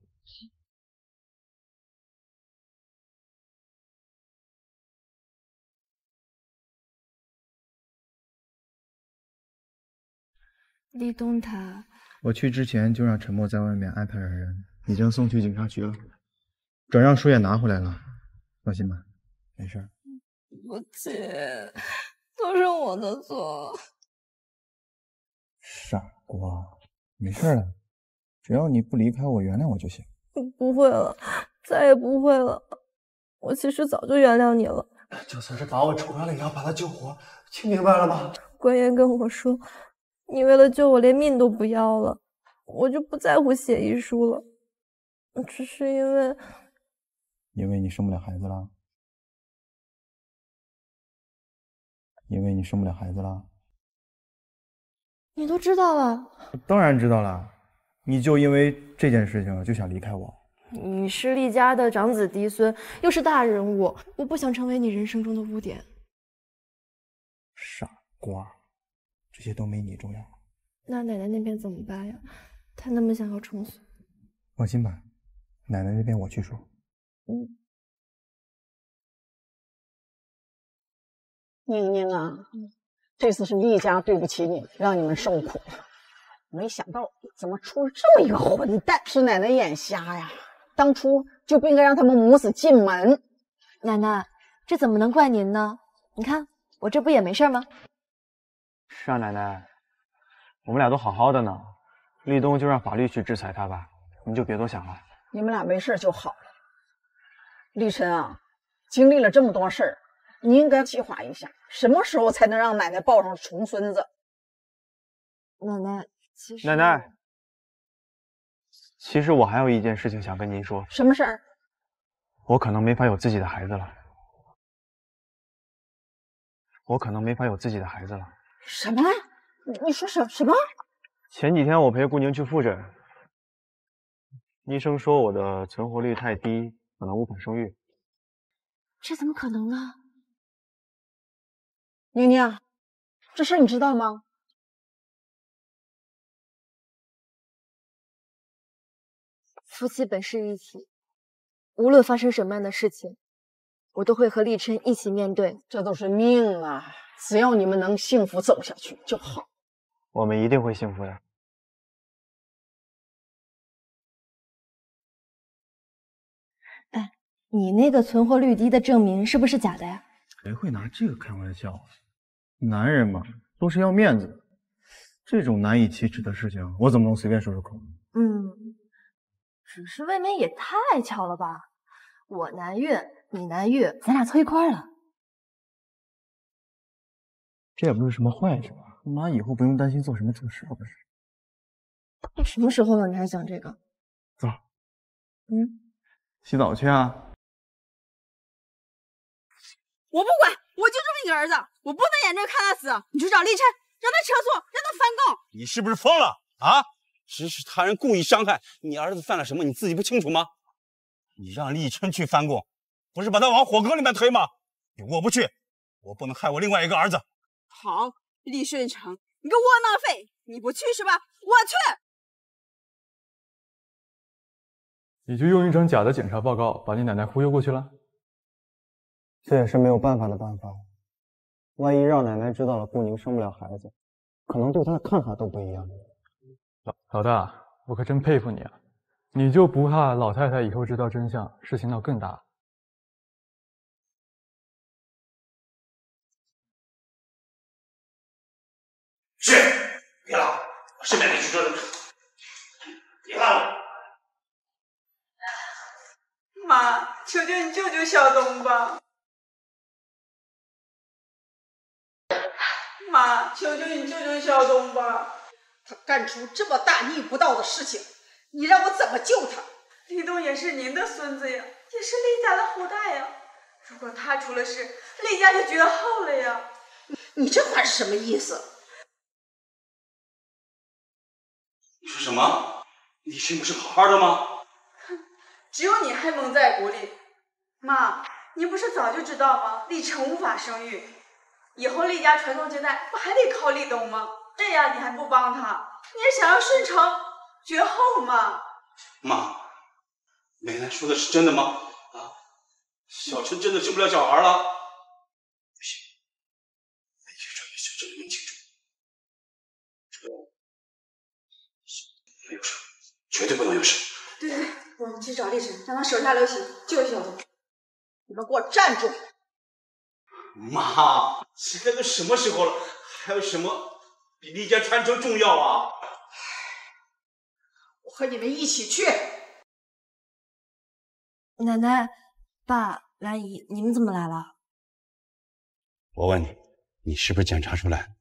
立冬他，我去之前就让陈默在外面安排了人，已经送去警察局了，转让书也拿回来了，放心吧，没事。对不起，都是我的错。傻瓜，没事的，只要你不离开我，原谅我就行。不会了，再也不会了。我其实早就原谅你了。就算是把我抽坏了，也要把他救活，听明白了吗？关言跟我说，你为了救我连命都不要了，我就不在乎写遗书了。只是因为，因为你生不了孩子了，因为你生不了孩子了。你都知道了。当然知道了，你就因为这件事情就想离开我？你是厉家的长子嫡孙，又是大人物，我不想成为你人生中的污点。傻瓜，这些都没你重要。那奶奶那边怎么办呀？她那么想要重孙。放心吧，奶奶那边我去说。嗯。宁宁啊，这次是厉家对不起你，让你们受苦了。没想到怎么出了这么一个混蛋！是奶奶眼瞎呀，当初就不应该让他们母子进门。奶奶，这怎么能怪您呢？你看我这不也没事吗？是啊，奶奶，我们俩都好好的呢，立冬就让法律去制裁他吧，您就别多想了。你们俩没事就好了。立晨啊，经历了这么多事儿，你应该计划一下，什么时候才能让奶奶抱上重孙子？奶奶，其实奶奶，其实我还有一件事情想跟您说。什么事儿？我可能没法有自己的孩子了。我可能没法有自己的孩子了。什么？你你说什什么？前几天我陪顾宁去复诊，医生说我的存活率太低，可能无法生育。这怎么可能呢？宁宁，这事你知道吗？夫妻本是一体，无论发生什么样的事情，我都会和立琛一起面对。这都是命啊，只要你们能幸福走下去就好。我们一定会幸福的。哎，你那个存活率低的证明是不是假的呀？谁会拿这个开玩笑啊？男人嘛，都是要面子的。这种难以启齿的事情，我怎么能随便说出口？嗯。只是未免也太巧了吧！我难孕，你难育，咱俩凑一块了。这也不是什么坏事吧？妈以后不用担心做什么错事了，不是？都什么时候了，你还想这个？走。嗯。洗澡去啊！我不管，我就这么一个儿子，我不能眼睁看他死。你去找立琛，让他撤诉，让他翻供。你是不是疯了啊？指使他人故意伤害你儿子犯了什么？你自己不清楚吗？你让立琛去翻供，不是把他往火坑里面推吗？我不去，我不能害我另外一个儿子。好，厉顺成，你个窝囊废，你不去是吧？我去。你就用一张假的检查报告把你奶奶忽悠过去了？这也是没有办法的办法。万一让奶奶知道了顾宁生不了孩子，可能对她的看法都不一样。老老大，我可真佩服你啊！你就不怕老太太以后知道真相，事情闹更大？是，别拉，我，顺便给去这别拉了。妈，求求你救救小东吧！妈，求求你救救小东吧！他干出这么大逆不道的事情，你让我怎么救他？立东也是您的孙子呀，也是厉家的后代呀。如果他出了事，厉家就绝后了呀。你这话是什么意思？你说什么？李琛不是好好的吗？只有你还蒙在鼓里。妈，你不是早就知道吗？立琛无法生育，以后厉家传宗接代不还得靠立冬吗？这样你还不帮他，你也想要顺承绝后吗？妈，梅兰说的是真的吗？啊，小陈真的生不了小孩了？不行，那越转越小陈能清楚，这没有事，绝对不能有事。对对对，我们去找丽晨，让他手下留情，救小东。你们给我站住！妈，现在都什么时候了，还有什么比丽家传承重要啊？我和你们一起去。奶奶、爸、兰姨，你们怎么来了？我问你，你是不是检查出来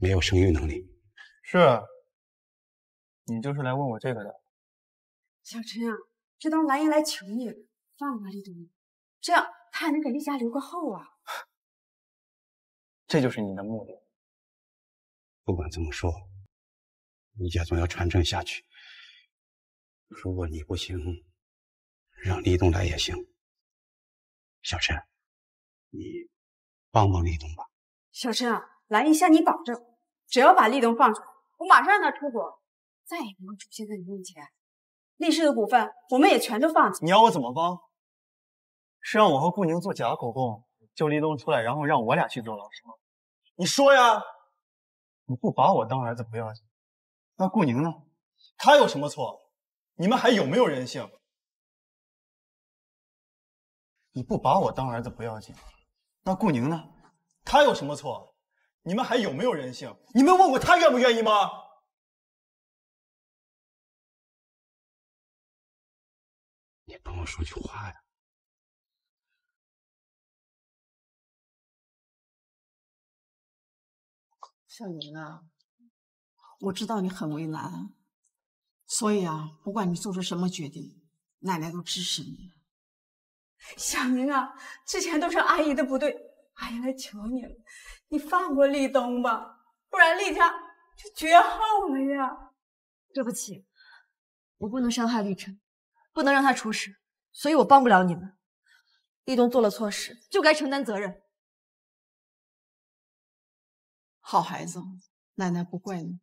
没有生育能力？是。你就是来问我这个的。小陈啊，这当兰姨来求你，放了立冬，这样他还能给丽家留个后啊。这就是你的目的。不管怎么说，你家总要传承下去。如果你不行，让立冬来也行。小陈，你帮帮立冬吧。小陈啊，兰姨向你保证，只要把立冬放出来，我马上让他出国，再也不会出现在你面前。厉氏的股份我们也全都放弃。你要我怎么帮？是让我和顾宁做假口供，救立冬出来，然后让我俩去做老师吗？你说呀！你不把我当儿子不要紧，那顾宁呢？他有什么错？你们还有没有人性？你不把我当儿子不要紧，那顾宁呢？他有什么错？你们还有没有人性？你们问过他愿不愿意吗？说句话呀！小宁啊，我知道你很为难，所以啊，不管你做出什么决定，奶奶都支持你。小宁啊，之前都是阿姨的不对，阿姨来求你了，你放过立冬吧，不然厉家就绝后了呀。对不起，我不能伤害立晨，不能让他出事，所以我帮不了你们。立冬做了错事，就该承担责任。好孩子，奶奶不怪你。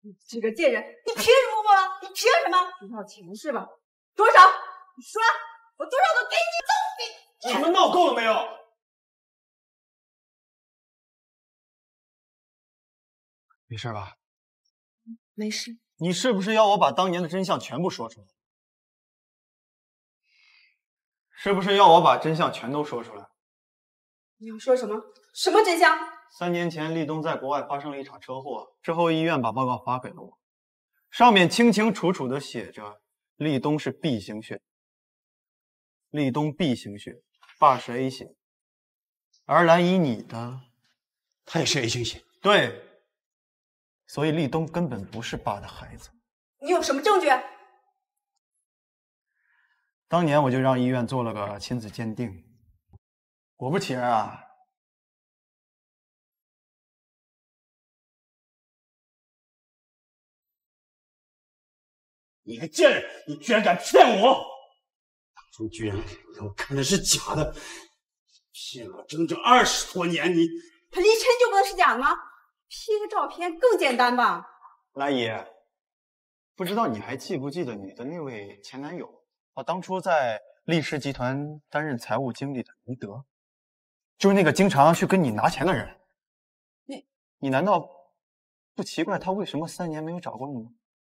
你这个贱人，你凭什么吗？你凭什么？你要钱是吧？多少？你说，我多少都给你，都给你。你们闹够了没有？没事吧？没事。你是不是要我把当年的真相全部说出来？是不是要我把真相全都说出来？你要说什么？什么真相？三年前，立冬在国外发生了一场车祸，之后医院把报告发给了我，上面清清楚楚的写着立冬是 B 型血，立冬 B 型血，爸是 A 型，而兰姨你的，他也是 A 型血。对，所以立冬根本不是爸的孩子。你有什么证据？当年我就让医院做了个亲子鉴定，果不其然啊，你个贱人，你居然敢骗我！当初居然给我看的是假的，骗了整整二十多年，你他离尘就不能是假的吗？P 个照片更简单吧？兰姨，不知道你还记不记得你的那位前男友啊？当初在力士集团担任财务经理的雷德，就是那个经常去跟你拿钱的人。你你难道不奇怪他为什么三年没有找过你吗？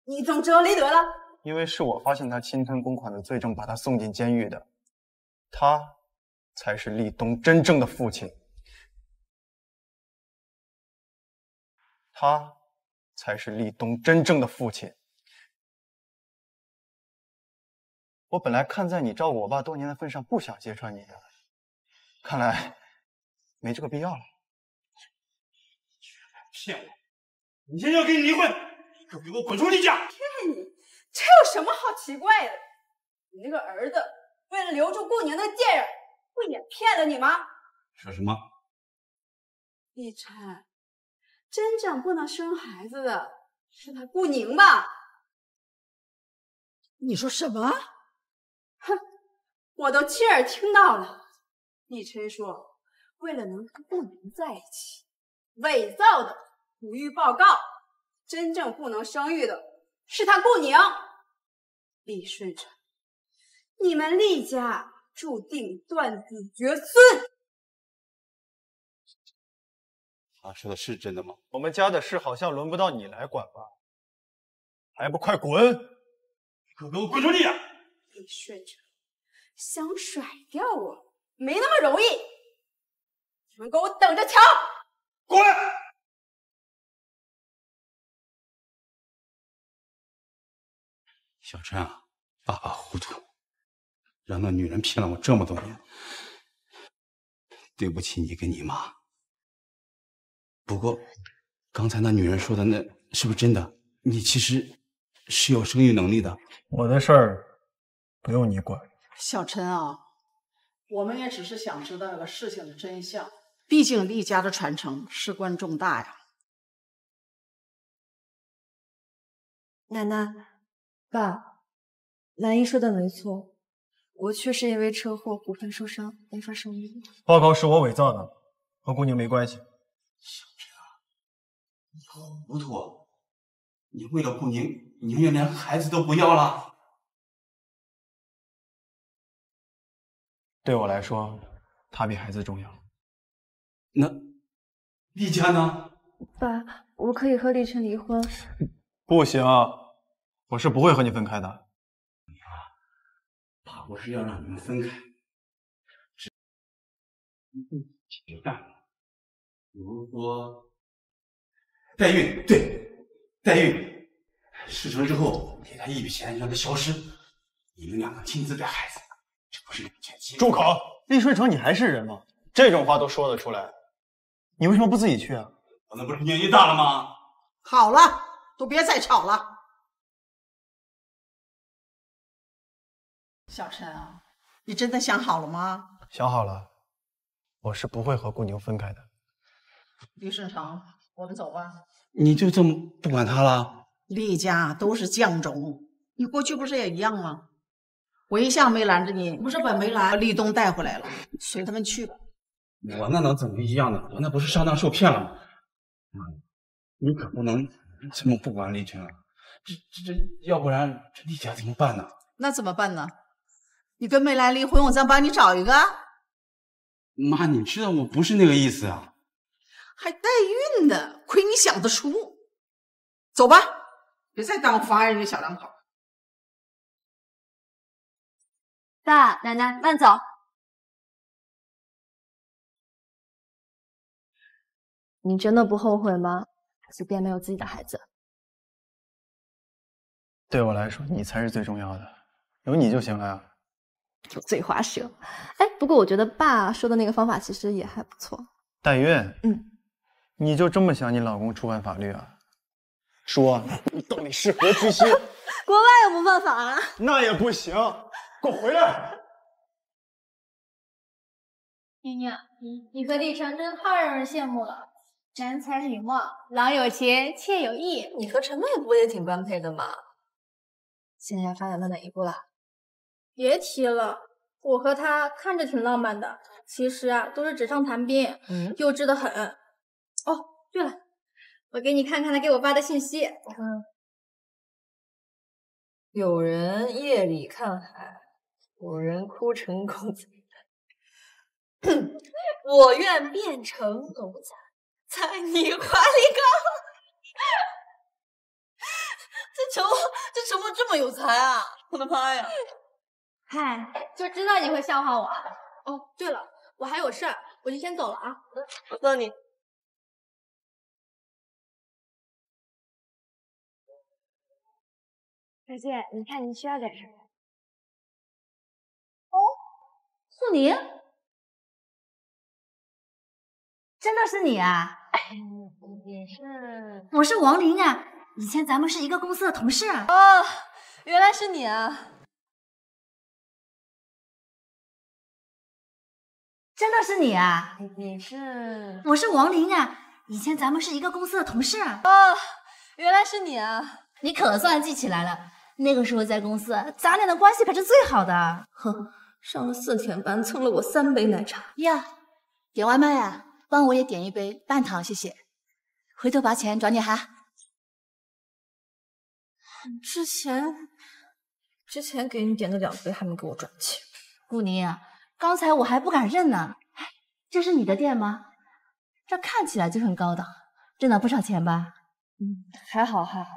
你怎么知道雷德了？因为是我发现他侵吞公款的罪证，把他送进监狱的。他才是立冬真正的父亲，他才是立冬真正的父亲。我本来看在你照顾我爸多年的份上，不想揭穿你的，看来没这个必要了。居然敢骗我！你现在要跟你离婚，可给我滚出厉家！骗你，这有什么好奇怪的？你那个儿子为了留住顾宁那个贱人，不也骗了你吗？说什么？立琛，真正不能生孩子的是他顾宁吧？你说什么？哼，我都亲耳听到了。立琛说，为了能跟顾宁在一起，伪造的不育报告，真正不能生育的是他顾宁。李顺成，你们厉家注定断子绝孙。他说的是真的吗？我们家的事好像轮不到你来管吧？还不快滚！可给我滚出去！李顺成想甩掉我，没那么容易。你们给我等着瞧！滚！小陈啊，爸爸糊涂，让那女人骗了我这么多年，对不起你跟你妈。不过，刚才那女人说的那是不是真的？你其实是有生育能力的。我的事儿不用你管。小陈啊，我们也只是想知道这个事情的真相，毕竟厉家的传承事关重大呀。奶奶，爸，兰姨说的没错，我确实因为车祸骨盆受伤，没法生育。报告是我伪造的，和顾宁没关系。你好糊涂！你为了顾宁，宁愿连孩子都不要了。对我来说，他比孩子重要。那丽家呢？爸，我可以和丽晨离婚。不行，我是不会和你分开的。爸不是要让你们分开，只解决办法。比如说代孕，对，代孕，事成之后给他一笔钱，让他消失，你们两个亲自带孩子，这不是两全其美？住口！厉顺成，你还是人吗？这种话都说得出来，你为什么不自己去啊？我那不是年纪大了吗？好了，都别再吵了。小陈啊，你真的想好了吗？想好了，我是不会和顾宁分开的。李顺成，我们走吧。你就这么不管他了？厉家都是犟种，你过去不是也一样吗？我一向没拦着你，不是把梅兰、立冬带回来了，随他们去吧。我那能怎么一样呢？我那不是上当受骗了吗？妈，你可不能这么不管李晨啊！这这这，要不然这厉家怎么办呢？那怎么办呢？你跟梅兰离婚，我再帮你找一个。妈，你知道我不是那个意思啊！还代孕呢，亏你想得出！走吧，别再当妨碍人家小两口。爸，奶奶，慢走。你真的不后悔吗？即便没有自己的孩子，对我来说，你才是最重要的，有你就行了呀。油嘴滑舌。哎，不过我觉得爸说的那个方法其实也还不错。代孕，嗯，你就这么想你老公触犯法律啊？说，你到底是何居心？国外又不犯法啊？那也不行。给我回来！宁宁，你和李成真太让人羡慕了，男才女貌，郎有情，妾有意。你和陈妹不也挺般配的吗？现在发展到哪一步了？别提了，我和他看着挺浪漫的，其实啊都是纸上谈兵，嗯，幼稚的很。哦，对了，我给你看看他给我发的信息。嗯，有人夜里看海，有人哭成狗仔。我愿变成狗仔，在你怀里高。这陈默，这陈默这么有才啊！我的妈呀！嗨，就知道你会笑话我。哦，对了，我还有事儿，我就先走了啊。我送你。小姐，你看你需要点什么？哦，素宁，真的是你啊！你是？我是王林啊，以前咱们是一个公司的同事啊。哦，原来是你啊！真的是你啊！你是？我是王林啊，以前咱们是一个公司的同事啊。哦，原来是你啊！你可算记起来了。那个时候在公司，咱俩的关系可是最好的。哼，上了四天班，蹭了我三杯奶茶。呀，点外卖啊，帮我也点一杯半糖，谢谢。回头把钱转你哈。之前，之前给你点的两杯还没给我转钱。顾宁，刚才我还不敢认呢。这是你的店吗？这看起来就很高档，挣了不少钱吧？嗯，还好还好。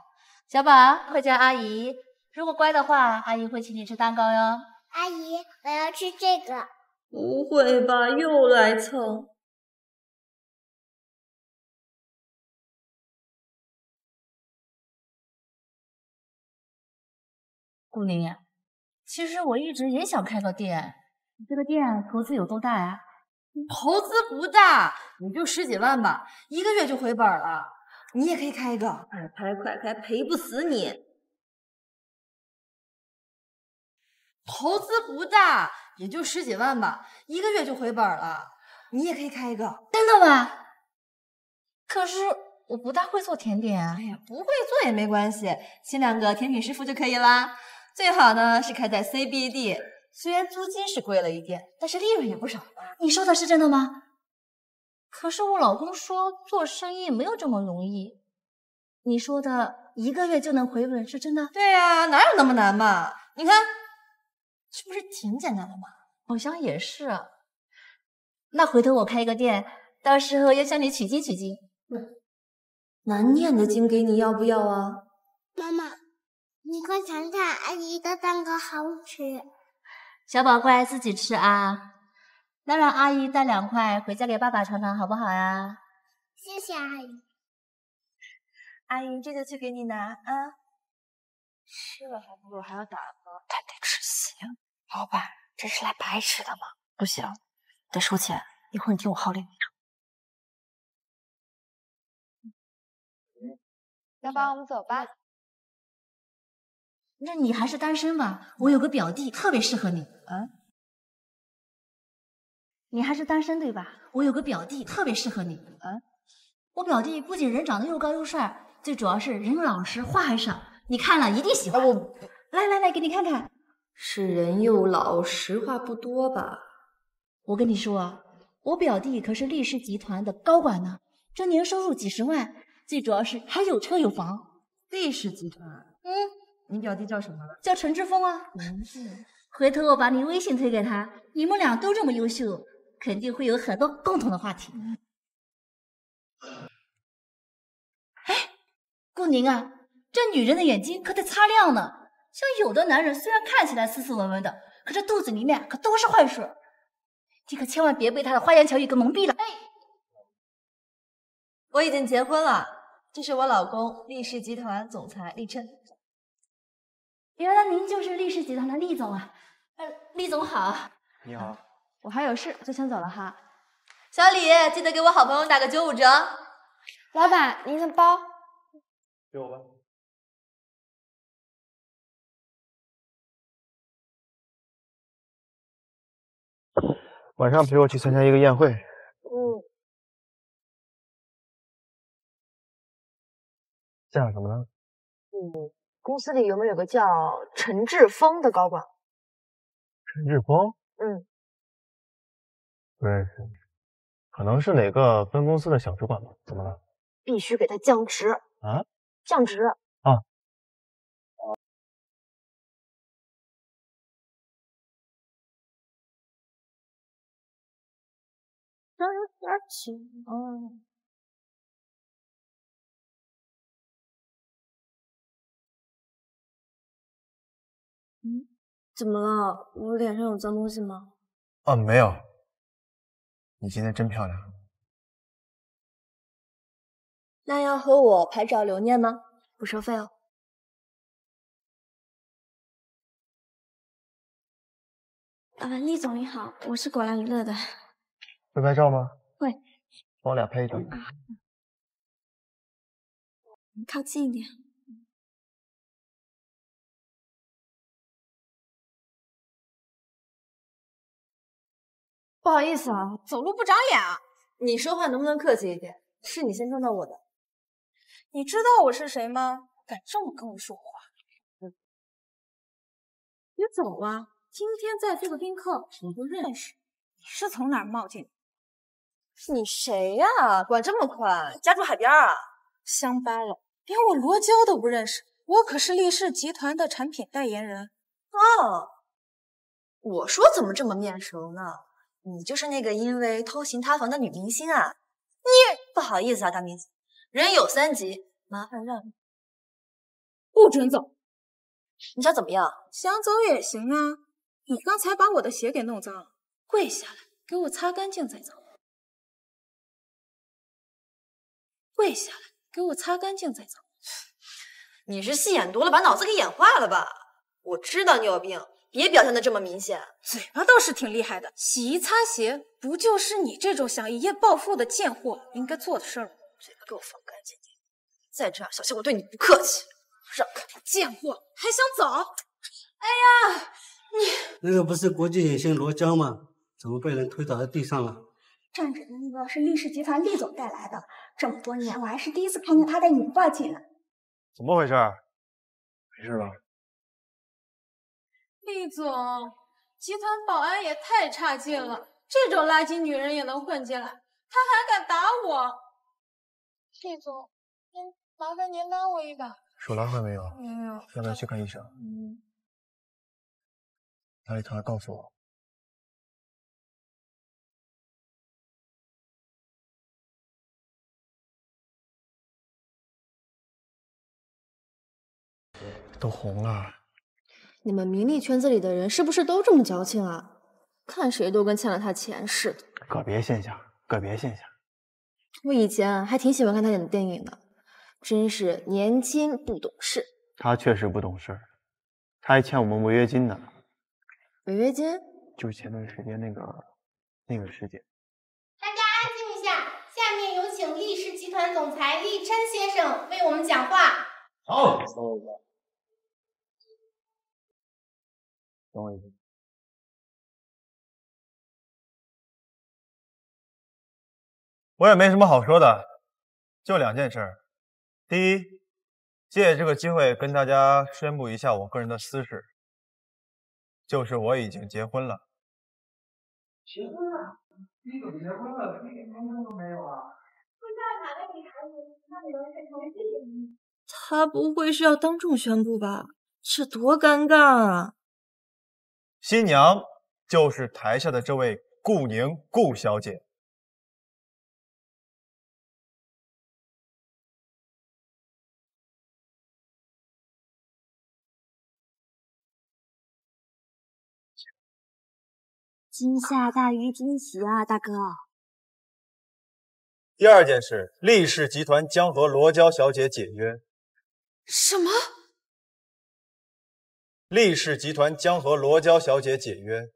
小宝，快叫阿姨。如果乖的话，阿姨会请你吃蛋糕哟。阿姨，我要吃这个。不会吧，又来蹭？顾宁，其实我一直也想开个店。你这个店投资有多大呀？投资不大，也就十几万吧，一个月就回本了。你也可以开一个，快开快开，赔不死你。投资不大，也就十几万吧，一个月就回本了。你也可以开一个，真的吗？可是我不大会做甜点啊。哎呀，不会做也没关系，请两个甜品师傅就可以啦。最好呢是开在 CBD，虽然租金是贵了一点，但是利润也不少吧。你说的是真的吗？可是我老公说做生意没有这么容易。你说的一个月就能回本是真的？对呀、哪有那么难嘛？你看。这不是挺简单的吗？好像也是。那回头我开一个店，到时候要向你取经取经。难念的经给你要不要啊？妈妈，你快尝尝阿姨的蛋糕好吃。小宝乖，自己吃啊。那让阿姨带两块回家给爸爸尝尝，好不好呀？谢谢阿姨。阿姨这就去给你拿啊。吃了还不够，还要打包，他得吃席。老板，这是来白吃的吗？不行，得收钱。一会儿你听我号令。小宝，我们走吧。那你还是单身吧？我有个表弟特别适合你。啊？你还是单身对吧？我有个表弟特别适合你。啊？我表弟不仅人长得又高又帅，最主要是人老实，话还少。你看了一定喜欢。我来来来，给你看看。是人又老，实话不多吧？我跟你说啊，我表弟可是力士集团的高管呢，这年收入几十万，最主要是还有车有房。力士集团？嗯，你表弟叫什么？叫陈志峰啊。嗯，回头我把你微信推给他，你们俩都这么优秀，肯定会有很多共同的话题。哎，顾宁啊。这女人的眼睛可得擦亮呢，像有的男人虽然看起来斯斯文文的，可这肚子里面可都是坏水。你可千万别被他的花言巧语给蒙蔽了。哎，我已经结婚了，这是我老公，力士集团总裁厉琛。原来您就是力士集团的厉总啊！呃，厉总好。你好。我还有事，就先走了哈。小李，记得给我好朋友打个九五折。老板，您的包。给我吧。晚上陪我去参加一个宴会。嗯，见什么呢？嗯，公司里有没有个叫陈志峰的高管？陈志峰？嗯，不认识，可能是哪个分公司的小主管吧？怎么了？必须给他降职啊！降职啊！嗯，怎么了？我脸上有脏东西吗？啊，没有。你今天真漂亮。那要和我拍照留念吗？不收费哦。呃，厉总你好，我是果然娱乐的。会拍照吗？我俩拍一张。靠近一点。不好意思啊，走路不长眼啊！你说话能不能客气一点？是你先撞到我的。你知道我是谁吗？敢这么跟我说话？嗯。别走啊！今天在这个宾客我不认识。你是从哪儿冒进的？你谁呀？管这么宽？家住海边啊？乡巴佬，连我罗娇都不认识。我可是力士集团的产品代言人。哦，我说怎么这么面熟呢？你就是那个因为偷情塌房的女明星啊？你不好意思啊，大明星，人有三急，麻烦让你不准走。你想怎么样？想走也行啊。你刚才把我的鞋给弄脏了，跪下来给我擦干净再走。跪下来给我擦干净再走。你是戏演多了，把脑子给演坏了吧？我知道你有病，别表现的这么明显。嘴巴倒是挺厉害的，洗衣擦鞋不就是你这种想一夜暴富的贱货应该做的事儿吗？嘴巴给我放干净点，再这样小心我对你不客气。让开，贱货，还想走？哎呀，你那个不是国际影星罗江吗？怎么被人推倒在地上了？站着的那个是厉氏集团厉总带来的，这么多年我还是第一次看见他带女伴进来。怎么回事？没事吧？厉总，集团保安也太差劲了，这种垃圾女人也能混进来，他还敢打我。厉总，您麻烦您拉我一把。手拉坏没有？没有。要不要去看医生？嗯。哪里疼还告诉我。都红了。你们名利圈子里的人是不是都这么矫情啊？看谁都跟欠了他钱似的。个别现象，个别现象。我以前还挺喜欢看他演的电影的，真是年轻不懂事。他确实不懂事，他还欠我们违约金呢。违约金？就是前段时间那个那个事件。大家安静一下，下面有请力士集团总裁力琛先生为我们讲话。好。等我一下。我也没什么好说的，就两件事。第一，借这个机会跟大家宣布一下我个人的私事，就是我已经结婚了。结婚了？你怎么结婚了？一点风声都没有啊！不知道哪个女孩子，他不会是要当众宣布吧？这多尴尬啊！新娘就是台下的这位顾宁顾小姐。惊吓大于惊喜啊，大哥！第二件事，厉氏集团将和罗娇小姐解约。什么？厉氏集团将和罗娇小姐解约。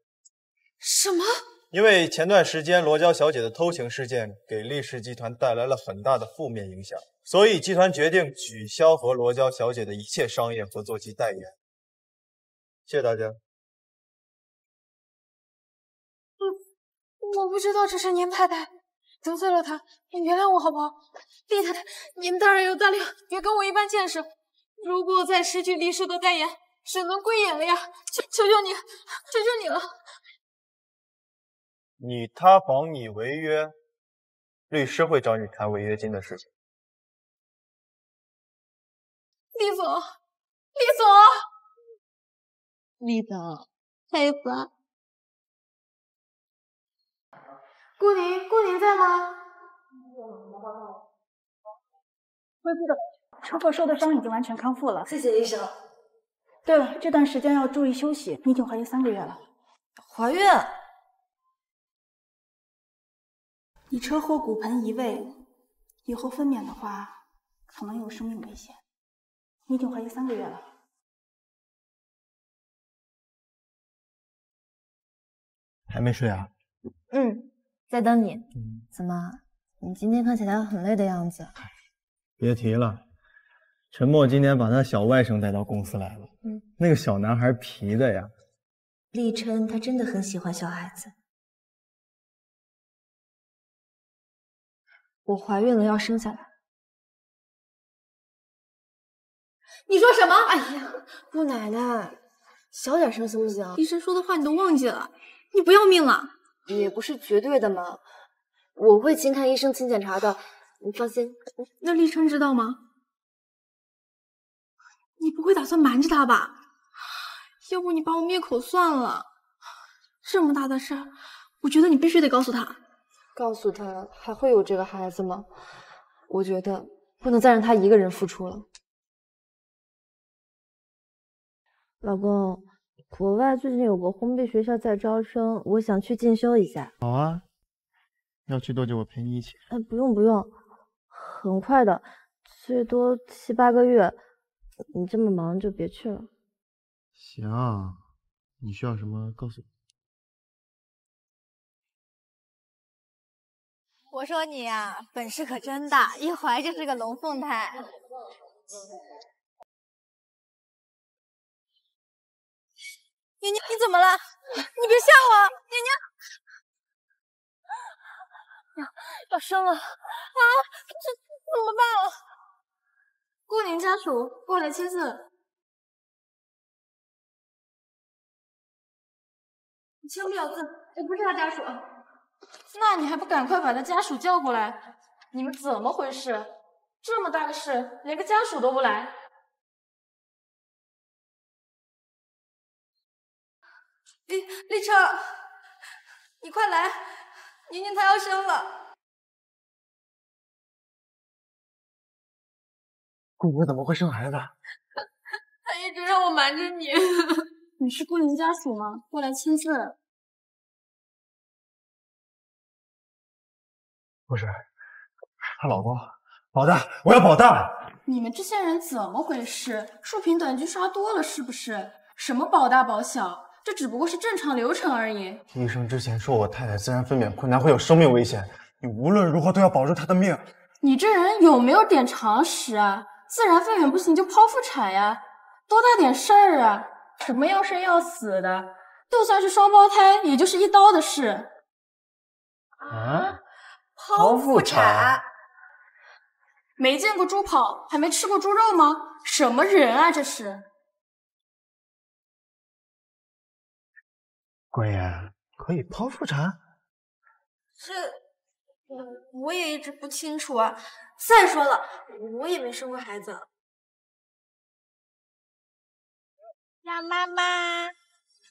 什么？因为前段时间罗娇小姐的偷情事件给厉氏集团带来了很大的负面影响，所以集团决定取消和罗娇小姐的一切商业合作及代言。谢谢大家。厉我不知道这是您太太，得罪了她，您原谅我好不好？厉太太，您大人有大量，别跟我一般见识。如果再失去厉氏的代言，只能归隐了呀！求求求你，求求你了！你塌房，你违约，律师会找你谈违约金的事情。厉总，厉总，厉总，佩服。顾宁，顾宁在吗？恢复的，车祸受的伤已经完全康复了。谢谢医生。对了，这段时间要注意休息，你已经怀孕三个月了。怀孕？你车祸骨盆移位，以后分娩的话，可能有生命危险。你已经怀孕三个月了。还没睡啊？嗯，在等你。怎么，你今天看起来很累的样子？别提了，陈默今天把他小外甥带到公司来了。嗯，那个小男孩皮的呀。立琛他真的很喜欢小孩子。我怀孕了，要生下来。你说什么？哎呀，姑奶奶，小点声行不行？医生说的话你都忘记了，你不要命了？也不是绝对的嘛，我会亲看医生，亲检查的，你放心。那立琛知道吗？你不会打算瞒着他吧？要不你把我灭口算了。这么大的事儿，我觉得你必须得告诉他。告诉他还会有这个孩子吗？我觉得不能再让他一个人付出了。老公，国外最近有个烘焙学校在招生，我想去进修一下。好啊，要去多久？我陪你一起。哎，不用不用，很快的，最多七八个月。你这么忙就别去了。行，你需要什么告诉我。我说你呀、本事可真大，一怀就是个龙凤胎。宁宁，你怎么了？你别吓我，宁宁。要要生了啊！这怎么办了？顾宁家属过来签字。你签不了字，我不是他家属。那你还不赶快把他家属叫过来？你们怎么回事？这么大个事，连个家属都不来？立立琛，你快来！宁宁她要生了。顾哥怎么会生孩子？他一直让我瞒着你。你是顾宁家属吗？过来签字。不是，她老公保大，我要保大！你们这些人怎么回事？竖屏短剧刷多了是不是？什么保大保小，这只不过是正常流程而已。医生之前说我太太自然分娩困难，会有生命危险，你无论如何都要保住她的命。你这人有没有点常识啊？自然分娩不行就剖腹产呀，多大点事儿啊？什么要生要死的，就算是双胞胎，也就是一刀的事。啊？剖腹产？没见过猪跑，还没吃过猪肉吗？什么人啊，这是！官言可以剖腹产？这，我我也一直不清楚啊。再说了，我也没生过孩子。让妈妈，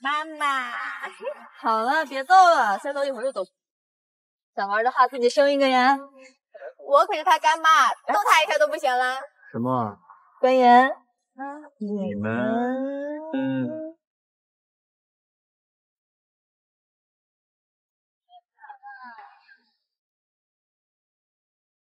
妈妈，好了，别逗了，再逗一会儿就走。想玩的话，自己生一个呀。我可是他干妈，逗他一下都不行了。什么？官言，你们，嗯，